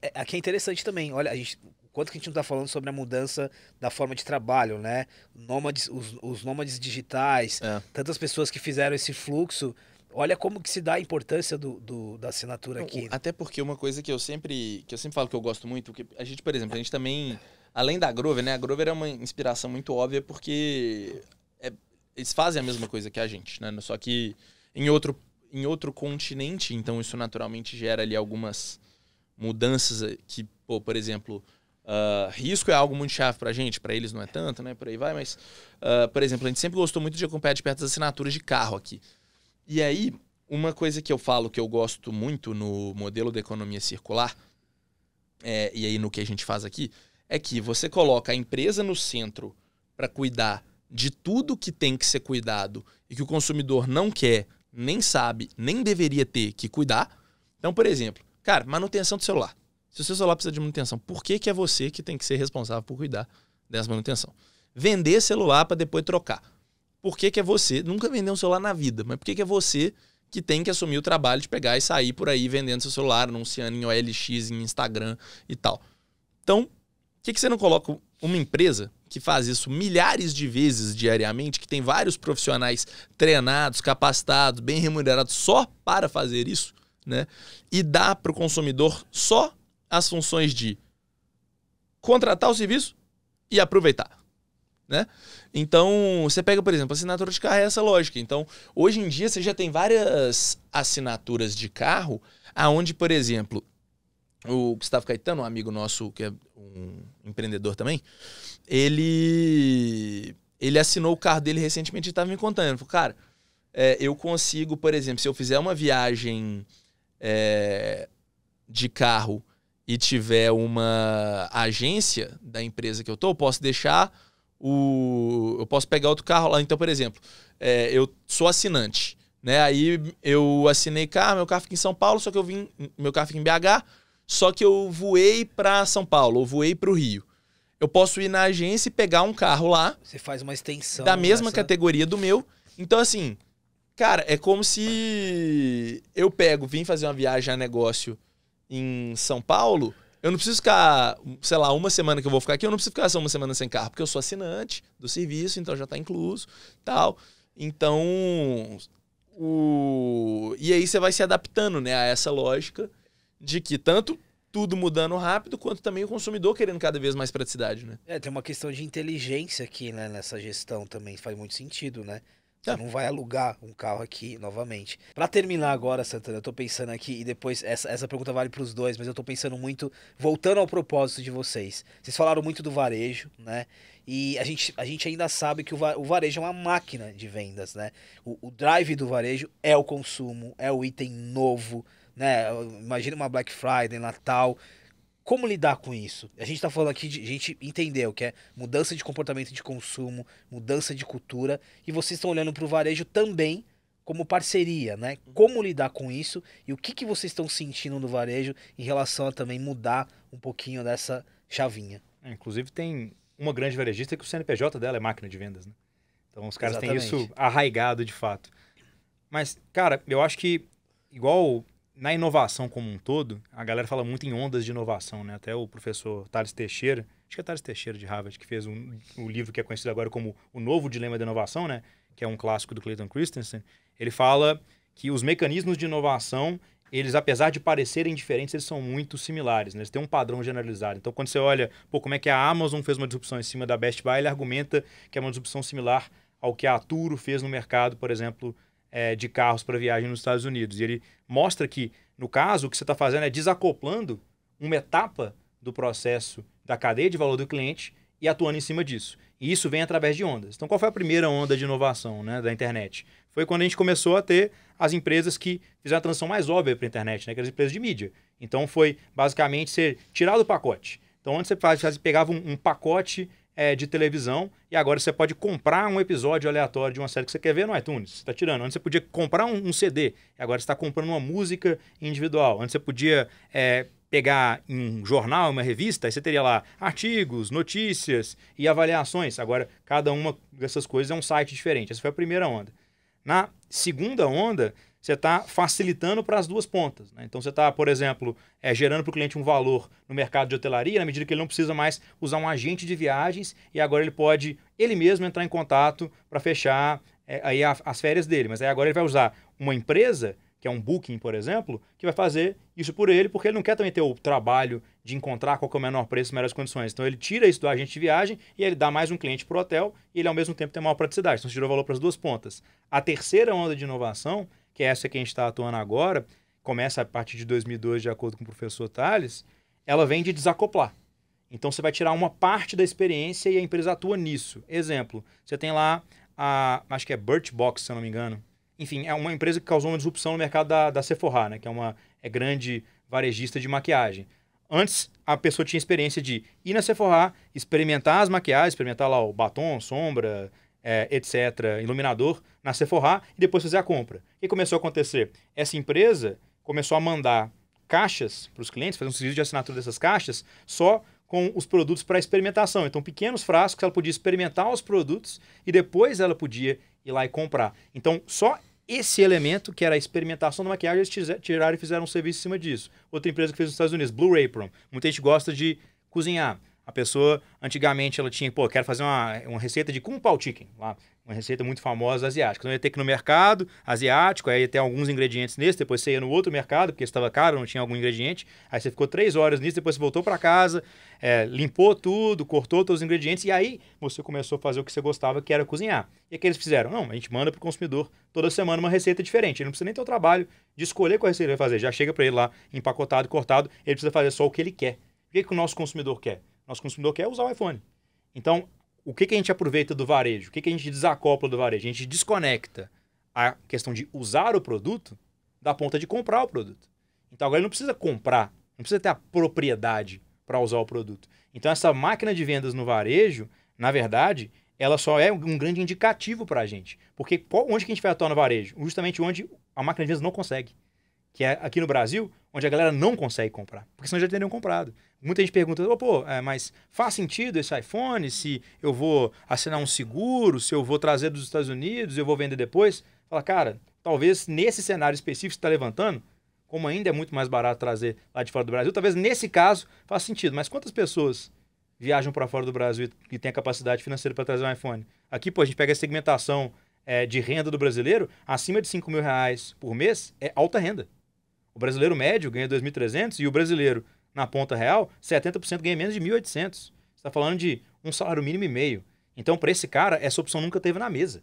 [SPEAKER 1] É, aqui é interessante também. Olha, a gente, quanto que a gente não está falando sobre a mudança da forma de trabalho, né? Nômades, os, os nômades digitais, é. tantas pessoas que fizeram esse fluxo Olha como que se dá a importância do, do da assinatura aqui.
[SPEAKER 3] Até porque uma coisa que eu sempre que eu sempre falo que eu gosto muito, que a gente, por exemplo, a gente também, além da Grover, né? A Grover é uma inspiração muito óbvia porque é, eles fazem a mesma coisa que a gente, né? Só que em outro, em outro continente, então isso naturalmente gera ali algumas mudanças que, pô, por exemplo, uh, risco é algo muito chave pra gente, para eles não é tanto, né? Por aí vai, mas, uh, por exemplo, a gente sempre gostou muito de acompanhar de perto as assinaturas de carro aqui. E aí, uma coisa que eu falo que eu gosto muito no modelo da economia circular, é, e aí no que a gente faz aqui, é que você coloca a empresa no centro para cuidar de tudo que tem que ser cuidado e que o consumidor não quer, nem sabe, nem deveria ter que cuidar. Então, por exemplo, cara, manutenção do celular. Se o seu celular precisa de manutenção, por que, que é você que tem que ser responsável por cuidar dessa manutenção? Vender celular para depois trocar por que, que é você, nunca vendeu um celular na vida, mas por que, que é você que tem que assumir o trabalho de pegar e sair por aí vendendo seu celular, anunciando em OLX, em Instagram e tal. Então, por que, que você não coloca uma empresa que faz isso milhares de vezes diariamente, que tem vários profissionais treinados, capacitados, bem remunerados só para fazer isso, né? E dá para o consumidor só as funções de contratar o serviço e aproveitar né? Então, você pega, por exemplo, assinatura de carro é essa lógica. Então, hoje em dia você já tem várias assinaturas de carro aonde, por exemplo, o Gustavo Caetano, um amigo nosso que é um empreendedor também, ele ele assinou o carro dele recentemente e estava me contando. Ele falou, cara, é, eu consigo, por exemplo, se eu fizer uma viagem é, de carro e tiver uma agência da empresa que eu tô, eu posso deixar o, eu posso pegar outro carro lá. Então, por exemplo, é, eu sou assinante. Né? Aí eu assinei carro, meu carro fica em São Paulo, só que eu vim. Meu carro fica em BH, só que eu voei para São Paulo, ou voei para o Rio. Eu posso ir na agência e pegar um carro lá.
[SPEAKER 1] Você faz uma extensão.
[SPEAKER 3] Da mesma dessa... categoria do meu. Então, assim, cara, é como se eu pego, vim fazer uma viagem a negócio em São Paulo. Eu não preciso ficar, sei lá, uma semana que eu vou ficar aqui, eu não preciso ficar só uma semana sem carro, porque eu sou assinante do serviço, então já está incluso, tal. Então, o... E aí você vai se adaptando né, a essa lógica de que tanto tudo mudando rápido, quanto também o consumidor querendo cada vez mais praticidade, né?
[SPEAKER 1] É, tem uma questão de inteligência aqui, né, nessa gestão também, faz muito sentido, né? Você não vai alugar um carro aqui novamente. Para terminar agora, Santana, eu tô pensando aqui, e depois essa, essa pergunta vale para os dois, mas eu tô pensando muito, voltando ao propósito de vocês. Vocês falaram muito do varejo, né? E a gente, a gente ainda sabe que o, o varejo é uma máquina de vendas, né? O, o drive do varejo é o consumo, é o item novo, né? Imagina uma Black Friday, Natal. Como lidar com isso? A gente está falando aqui de a gente entendeu que é mudança de comportamento de consumo, mudança de cultura, e vocês estão olhando para o varejo também como parceria, né? Como lidar com isso e o que, que vocês estão sentindo no varejo em relação a também mudar um pouquinho dessa chavinha?
[SPEAKER 2] É, inclusive tem uma grande varejista que o CNPJ dela é máquina de vendas, né? Então os caras Exatamente. têm isso arraigado de fato. Mas, cara, eu acho que igual na inovação como um todo, a galera fala muito em ondas de inovação, né? Até o professor Thales Teixeira, acho que é Thales Teixeira de Harvard, que fez um, um livro que é conhecido agora como O Novo Dilema da Inovação, né? Que é um clássico do Clayton Christensen. Ele fala que os mecanismos de inovação, eles, apesar de parecerem diferentes, eles são muito similares, né? Eles têm um padrão generalizado. Então, quando você olha, pô, como é que a Amazon fez uma disrupção em cima da Best Buy, ele argumenta que é uma disrupção similar ao que a Aturo fez no mercado, por exemplo, é, de carros para viagem nos Estados Unidos. E ele mostra que, no caso, o que você está fazendo é desacoplando uma etapa do processo da cadeia de valor do cliente e atuando em cima disso. E isso vem através de ondas. Então, qual foi a primeira onda de inovação né, da internet? Foi quando a gente começou a ter as empresas que fizeram a transição mais óbvia para a internet, né, que as empresas de mídia. Então, foi basicamente ser tirado do pacote. Então, antes você pegava um, um pacote é, de televisão e agora você pode comprar um episódio aleatório de uma série que você quer ver no iTunes. Você está tirando. Antes você podia comprar um, um CD agora você está comprando uma música individual. Antes você podia é, pegar um jornal, uma revista, aí você teria lá artigos, notícias e avaliações. Agora, cada uma dessas coisas é um site diferente. Essa foi a primeira onda. Na segunda onda, você está facilitando para as duas pontas. Né? Então você está, por exemplo, é, gerando para o cliente um valor no mercado de hotelaria, na medida que ele não precisa mais usar um agente de viagens e agora ele pode ele mesmo entrar em contato para fechar é, aí a, as férias dele. Mas aí agora ele vai usar uma empresa, que é um booking, por exemplo, que vai fazer isso por ele, porque ele não quer também ter o trabalho de encontrar qual é o menor preço melhores condições. Então ele tira isso do agente de viagem e ele dá mais um cliente para o hotel e ele ao mesmo tempo tem maior praticidade. Então você tirou valor para as duas pontas. A terceira onda de inovação que é essa que a gente está atuando agora, começa a partir de 2002, de acordo com o professor Tales, ela vem de desacoplar. Então você vai tirar uma parte da experiência e a empresa atua nisso. Exemplo, você tem lá a, acho que é Birchbox, se eu não me engano. Enfim, é uma empresa que causou uma disrupção no mercado da, da Sephora, né, que é uma é grande varejista de maquiagem. Antes, a pessoa tinha experiência de ir na Sephora, experimentar as maquiagens, experimentar lá o batom, sombra, é, etc., iluminador, na Sephora e depois fazer a compra. O que começou a acontecer? Essa empresa começou a mandar caixas para os clientes, fazer um serviço de assinatura dessas caixas, só com os produtos para experimentação. Então, pequenos frascos, ela podia experimentar os produtos e depois ela podia ir lá e comprar. Então, só esse elemento, que era a experimentação da maquiagem, eles tiraram e fizeram um serviço em cima disso. Outra empresa que fez nos Estados Unidos, Blue Apron. Muita gente gosta de cozinhar. A pessoa, antigamente, ela tinha, pô, quero fazer uma, uma receita de Kung Pao Chicken, lá, uma receita muito famosa asiática. Então ia ter que ir no mercado asiático, aí ia ter alguns ingredientes nesse, depois você ia no outro mercado, porque estava caro, não tinha algum ingrediente. Aí você ficou três horas nisso, depois você voltou para casa, é, limpou tudo, cortou todos os ingredientes, e aí você começou a fazer o que você gostava, que era cozinhar. E o que eles fizeram? Não, a gente manda para o consumidor toda semana uma receita diferente. Ele não precisa nem ter o trabalho de escolher qual receita ele vai fazer. Já chega para ele lá empacotado, cortado, ele precisa fazer só o que ele quer. O que, que o nosso consumidor quer? Nosso consumidor quer usar o iPhone. Então, o que, que a gente aproveita do varejo? O que, que a gente desacopla do varejo? A gente desconecta a questão de usar o produto da ponta de comprar o produto. Então, agora ele não precisa comprar, não precisa ter a propriedade para usar o produto. Então, essa máquina de vendas no varejo, na verdade, ela só é um grande indicativo para a gente. Porque onde que a gente vai atuar no varejo? Justamente onde a máquina de vendas não consegue. Que é aqui no Brasil, onde a galera não consegue comprar. Porque senão já teriam comprado. Muita gente pergunta, oh, pô, é, mas faz sentido esse iPhone se eu vou assinar um seguro, se eu vou trazer dos Estados Unidos, eu vou vender depois? Fala, cara, talvez nesse cenário específico que está levantando, como ainda é muito mais barato trazer lá de fora do Brasil, talvez nesse caso faça sentido. Mas quantas pessoas viajam para fora do Brasil e têm a capacidade financeira para trazer um iPhone? Aqui, pô, a gente pega a segmentação é, de renda do brasileiro, acima de 5 mil reais por mês é alta renda. O brasileiro médio ganha 2.300 e o brasileiro na ponta real, 70% ganha menos de 1.800. Você está falando de um salário mínimo e meio. Então, para esse cara, essa opção nunca teve na mesa.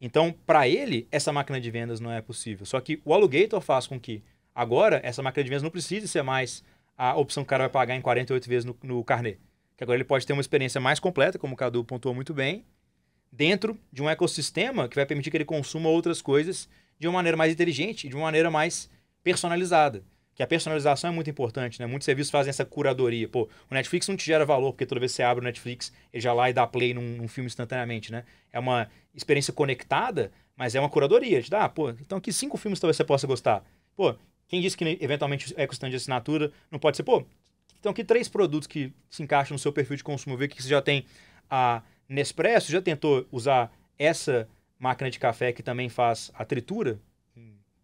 [SPEAKER 2] Então, para ele, essa máquina de vendas não é possível. Só que o Alugator faz com que agora essa máquina de vendas não precise ser mais a opção que o cara vai pagar em 48 vezes no, no carnê. Que agora ele pode ter uma experiência mais completa, como o Cadu pontuou muito bem, dentro de um ecossistema que vai permitir que ele consuma outras coisas de uma maneira mais inteligente, de uma maneira mais personalizada que a personalização é muito importante, né? Muitos serviços fazem essa curadoria. Pô, o Netflix não te gera valor, porque toda vez que você abre o Netflix, ele já lá e dá play num, num filme instantaneamente, né? É uma experiência conectada, mas é uma curadoria. Te dá, ah, pô, então aqui cinco filmes talvez você possa gostar. Pô, quem disse que eventualmente é custante de assinatura não pode ser, pô, então aqui três produtos que se encaixam no seu perfil de consumo. Vê que você já tem a Nespresso, já tentou usar essa máquina de café que também faz a tritura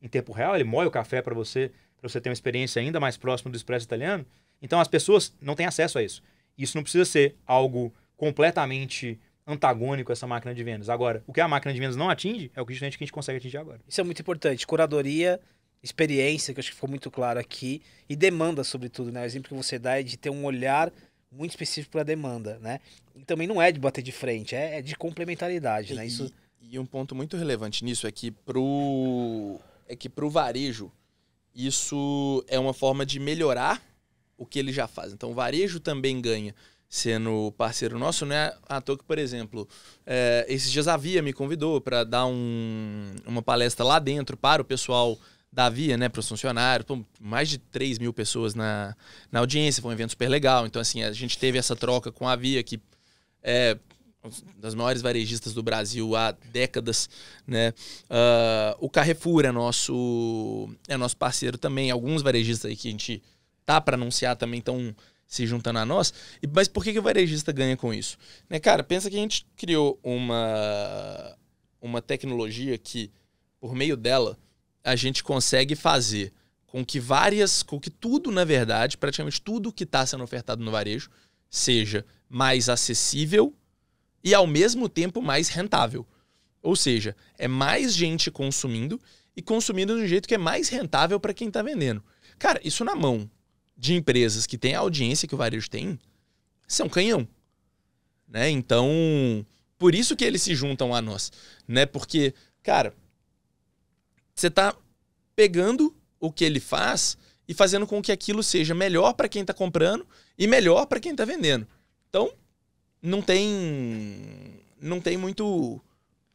[SPEAKER 2] em tempo real, ele moe o café para você para você ter uma experiência ainda mais próxima do expresso italiano. Então as pessoas não têm acesso a isso. Isso não precisa ser algo completamente antagônico a essa máquina de vendas. Agora, o que a máquina de vendas não atinge é o que a gente, que a gente consegue atingir agora.
[SPEAKER 1] Isso é muito importante. Curadoria, experiência, que eu acho que ficou muito claro aqui, e demanda, sobretudo. Né? O exemplo que você dá é de ter um olhar muito específico para a demanda. Né? E também não é de bater de frente, é, é de complementaridade.
[SPEAKER 3] E,
[SPEAKER 1] né? Isso...
[SPEAKER 3] e um ponto muito relevante nisso é que pro, é que pro varejo isso é uma forma de melhorar o que ele já faz. Então, o varejo também ganha sendo parceiro nosso, né? À toa que, por exemplo, é, esses dias a Via me convidou para dar um, uma palestra lá dentro para o pessoal da Via, né, para os funcionários, mais de 3 mil pessoas na, na audiência, foi um evento super legal. Então, assim, a gente teve essa troca com a Via, que é das maiores varejistas do Brasil há décadas, né? Uh, o Carrefour é nosso é nosso parceiro também. Alguns varejistas aí que a gente tá para anunciar também estão se juntando a nós. E, mas por que, que o varejista ganha com isso? Né, cara, pensa que a gente criou uma uma tecnologia que por meio dela a gente consegue fazer com que várias, com que tudo na verdade, praticamente tudo que está sendo ofertado no varejo seja mais acessível e ao mesmo tempo mais rentável. Ou seja, é mais gente consumindo e consumindo de um jeito que é mais rentável para quem está vendendo. Cara, isso na mão de empresas que têm a audiência que o varejo tem, isso é um canhão. Né? Então, por isso que eles se juntam a nós. Né? Porque, cara, você está pegando o que ele faz e fazendo com que aquilo seja melhor para quem está comprando e melhor para quem está vendendo. Então, não tem não tem muito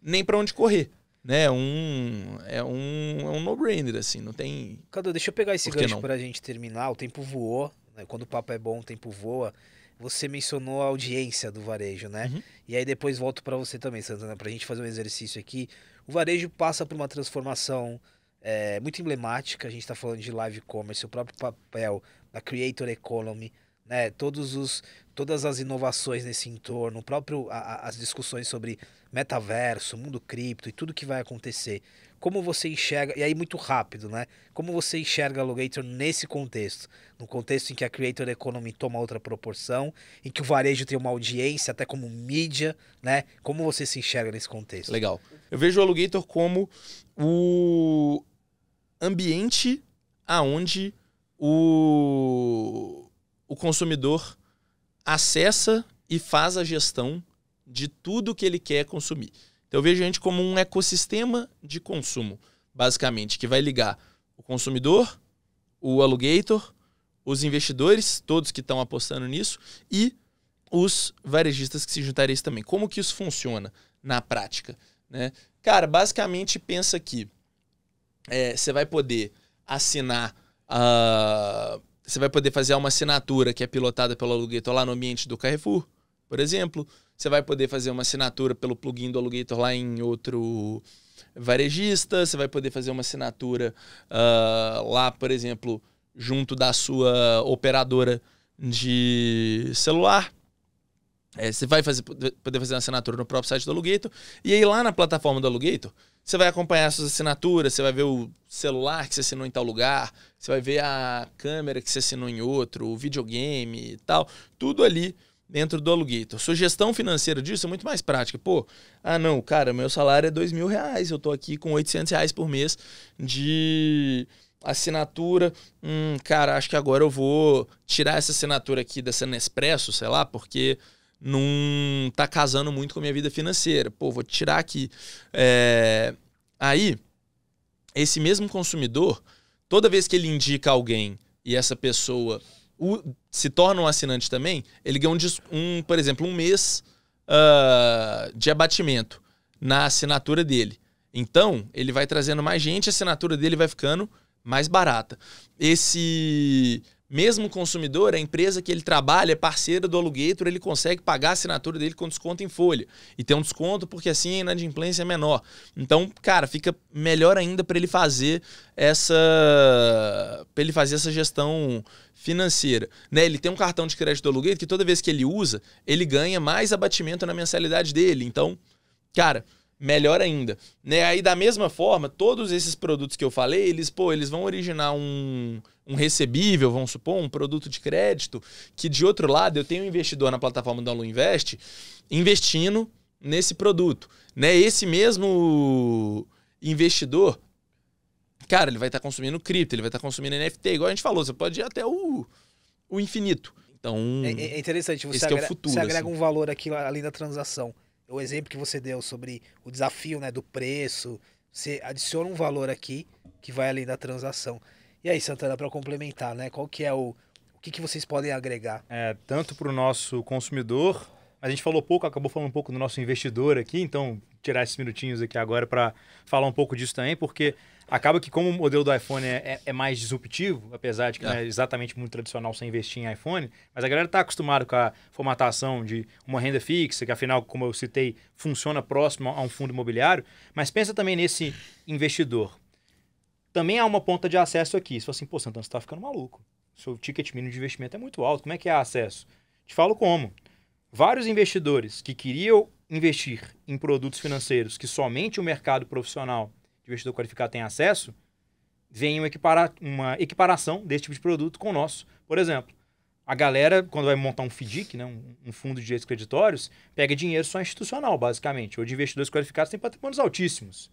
[SPEAKER 3] nem para onde correr. Né? Um, é um, é um no-brainer, assim, não tem.
[SPEAKER 1] Cadu, deixa eu pegar esse gancho para a gente terminar. O tempo voou, né? quando o papo é bom, o tempo voa. Você mencionou a audiência do varejo, né? Uhum. E aí depois volto para você também, Santana, para a gente fazer um exercício aqui. O varejo passa por uma transformação é, muito emblemática. A gente está falando de live commerce, o próprio papel da creator economy, né? Todos os, todas as inovações nesse entorno, próprio a, as discussões sobre metaverso, mundo cripto e tudo que vai acontecer. Como você enxerga, e aí muito rápido, né? Como você enxerga a Logator nesse contexto? No contexto em que a Creator Economy toma outra proporção, em que o varejo tem uma audiência, até como mídia, né? Como você se enxerga nesse contexto?
[SPEAKER 3] Legal. Eu vejo o Alugator como o ambiente aonde o, o consumidor acessa e faz a gestão de tudo que ele quer consumir. Então eu vejo a gente como um ecossistema de consumo, basicamente, que vai ligar o consumidor, o alugator, os investidores, todos que estão apostando nisso, e os varejistas que se juntariam isso também. Como que isso funciona na prática? Né? Cara, basicamente pensa que é, você vai poder assinar. Uh você vai poder fazer uma assinatura que é pilotada pelo aluguel lá no ambiente do Carrefour, por exemplo. você vai poder fazer uma assinatura pelo plugin do Alugator lá em outro varejista, você vai poder fazer uma assinatura uh, lá, por exemplo, junto da sua operadora de celular. É, você vai fazer, poder fazer uma assinatura no próprio site do Alugator. E aí lá na plataforma do Alugator, você vai acompanhar suas assinaturas, você vai ver o celular que você assinou em tal lugar, você vai ver a câmera que você assinou em outro, o videogame e tal. Tudo ali dentro do Alugator. Sugestão financeira disso é muito mais prática. Pô, ah não, cara, meu salário é dois mil reais, eu tô aqui com 800 reais por mês de assinatura. Hum, cara, acho que agora eu vou tirar essa assinatura aqui dessa Nespresso, sei lá, porque não tá casando muito com a minha vida financeira. Pô, vou tirar aqui. É... Aí, esse mesmo consumidor, toda vez que ele indica alguém e essa pessoa o, se torna um assinante também, ele ganha um, um por exemplo, um mês uh, de abatimento na assinatura dele. Então, ele vai trazendo mais gente, a assinatura dele vai ficando mais barata. Esse mesmo consumidor, a empresa que ele trabalha é parceira do Alugator, ele consegue pagar a assinatura dele com desconto em folha. E tem um desconto porque assim a inadimplência é menor. Então, cara, fica melhor ainda para ele fazer essa para ele fazer essa gestão financeira. Né? Ele tem um cartão de crédito do Alugator que toda vez que ele usa, ele ganha mais abatimento na mensalidade dele. Então, cara, melhor ainda. Né? Aí, da mesma forma, todos esses produtos que eu falei, eles, pô, eles vão originar um, um recebível, vamos supor, um produto de crédito, que de outro lado eu tenho um investidor na plataforma do Alu Invest investindo nesse produto. Né? Esse mesmo investidor, cara, ele vai estar tá consumindo cripto, ele vai estar tá consumindo NFT, igual a gente falou, você pode ir até o, o infinito. Então,
[SPEAKER 1] é, é interessante, você, agrega, é futuro, você agrega assim. um valor aqui além da transação o exemplo que você deu sobre o desafio né, do preço, você adiciona um valor aqui que vai além da transação. E aí, Santana, para complementar, né? Qual que é o. O que, que vocês podem agregar?
[SPEAKER 2] É, tanto para o nosso consumidor, a gente falou pouco, acabou falando um pouco do nosso investidor aqui, então tirar esses minutinhos aqui agora para falar um pouco disso também, porque acaba que como o modelo do iPhone é, é, é mais disruptivo, apesar de que é. não é exatamente muito tradicional você investir em iPhone, mas a galera está acostumada com a formatação de uma renda fixa, que afinal, como eu citei, funciona próximo a um fundo imobiliário, mas pensa também nesse investidor. Também há uma ponta de acesso aqui. Se assim, pô, Santana, você está ficando maluco. Seu ticket mínimo de investimento é muito alto. Como é que é acesso? Te falo como. Vários investidores que queriam investir em produtos financeiros que somente o mercado profissional de investidor qualificado tem acesso, vem uma, equipara uma equiparação desse tipo de produto com o nosso. Por exemplo, a galera, quando vai montar um FDIC, né, um, um, fundo de direitos creditórios, pega dinheiro só institucional, basicamente, ou de investidores qualificados têm patrimônios altíssimos.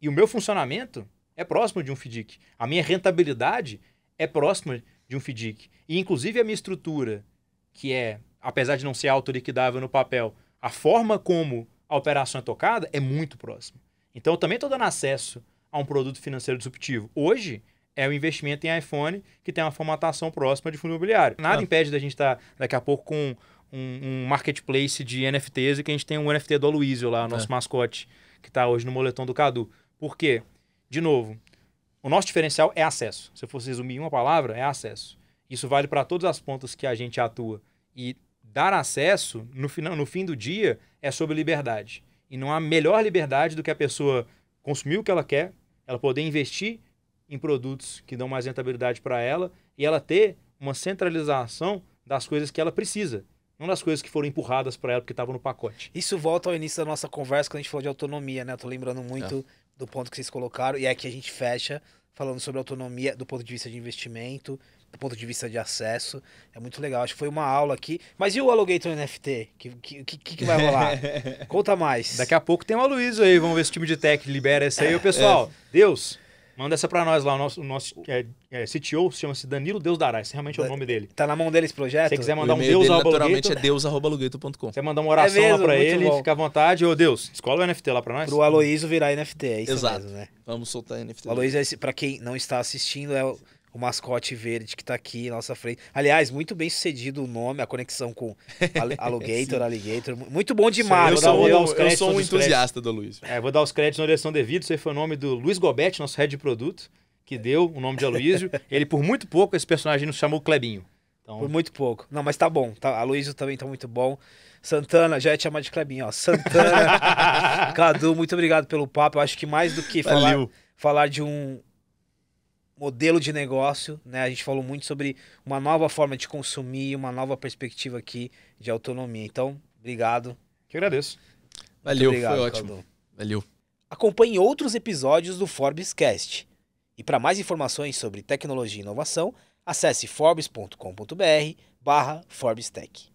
[SPEAKER 2] E o meu funcionamento é próximo de um FDIC. A minha rentabilidade é próxima de um FDIC. E, inclusive, a minha estrutura, que é, apesar de não ser autoliquidável no papel, a forma como a operação é tocada é muito próxima. Então, eu também estou dando acesso a um produto financeiro disruptivo. Hoje, é o investimento em iPhone que tem uma formatação próxima de fundo imobiliário. Nada ah. impede da gente estar tá, daqui a pouco com um, um, marketplace de NFTs e que a gente tem um NFT do Aloysio lá, nosso é. mascote, que está hoje no moletom do Cadu. Por quê? De novo, o nosso diferencial é acesso. Se eu fosse resumir em uma palavra, é acesso. Isso vale para todas as pontas que a gente atua. E dar acesso, no, final, no fim do dia, é sobre liberdade. E não há melhor liberdade do que a pessoa consumir o que ela quer, ela poder investir em produtos que dão mais rentabilidade para ela e ela ter uma centralização das coisas que ela precisa, não das coisas que foram empurradas para ela porque estavam no pacote.
[SPEAKER 1] Isso volta ao início da nossa conversa quando a gente falou de autonomia, né? Eu tô lembrando muito é. do ponto que vocês colocaram e é que a gente fecha falando sobre autonomia do ponto de vista de investimento, do ponto de vista de acesso. É muito legal. Acho que foi uma aula aqui. Mas e o Alugator NFT? O que, que, que, que, vai rolar? [LAUGHS] Conta mais.
[SPEAKER 2] Daqui a pouco tem o Aloysio aí. Vamos ver se o time de tech libera essa aí. O pessoal, é. Deus, manda essa pra nós lá. O nosso, o nosso é, é, CTO chama-se Danilo Deus Dará. Esse realmente é o nome dele.
[SPEAKER 1] Tá na mão dele esse projeto?
[SPEAKER 2] Se você quiser mandar um Deus
[SPEAKER 3] dele, naturalmente é deus.alugator.com.
[SPEAKER 2] Você mandar uma oração é mesmo, lá pra ele, bom. fica à vontade. Ô Deus, escola o NFT lá pra nós.
[SPEAKER 1] Pro Aloysio virar NFT, é isso
[SPEAKER 3] Exato.
[SPEAKER 1] mesmo, né?
[SPEAKER 3] Vamos soltar NFT.
[SPEAKER 1] O Aloysio, é pra quem não está assistindo, é o o mascote verde que tá aqui na nossa frente. Aliás, muito bem sucedido o nome, a conexão com [LAUGHS] Alligator, Alligator. Muito bom demais.
[SPEAKER 3] Eu, sou, eu, eu sou um entusiasta do Luiz.
[SPEAKER 2] É, vou dar os créditos na direção devida. Isso aí foi o nome do Luiz Gobete, nosso head de produto, que deu o nome de Aloysio. [LAUGHS] Ele, por muito pouco, esse personagem nos chamou Clebinho. Então,
[SPEAKER 1] Por muito pouco. Não, mas tá bom. Tá, a Luísa também tá muito bom. Santana, já ia te chamar de Clebinho, ó. Santana, [LAUGHS] Cadu, muito obrigado pelo papo. Eu acho que mais do que falar, falar de um modelo de negócio, né? A gente falou muito sobre uma nova forma de consumir, uma nova perspectiva aqui de autonomia. Então, obrigado.
[SPEAKER 2] que agradeço.
[SPEAKER 3] Valeu,
[SPEAKER 1] obrigado,
[SPEAKER 3] foi ótimo.
[SPEAKER 1] Cadu.
[SPEAKER 3] Valeu.
[SPEAKER 1] Acompanhe outros episódios do Forbes Cast. E para mais informações sobre tecnologia e inovação, acesse forbes.com.br barra Forbes Tech.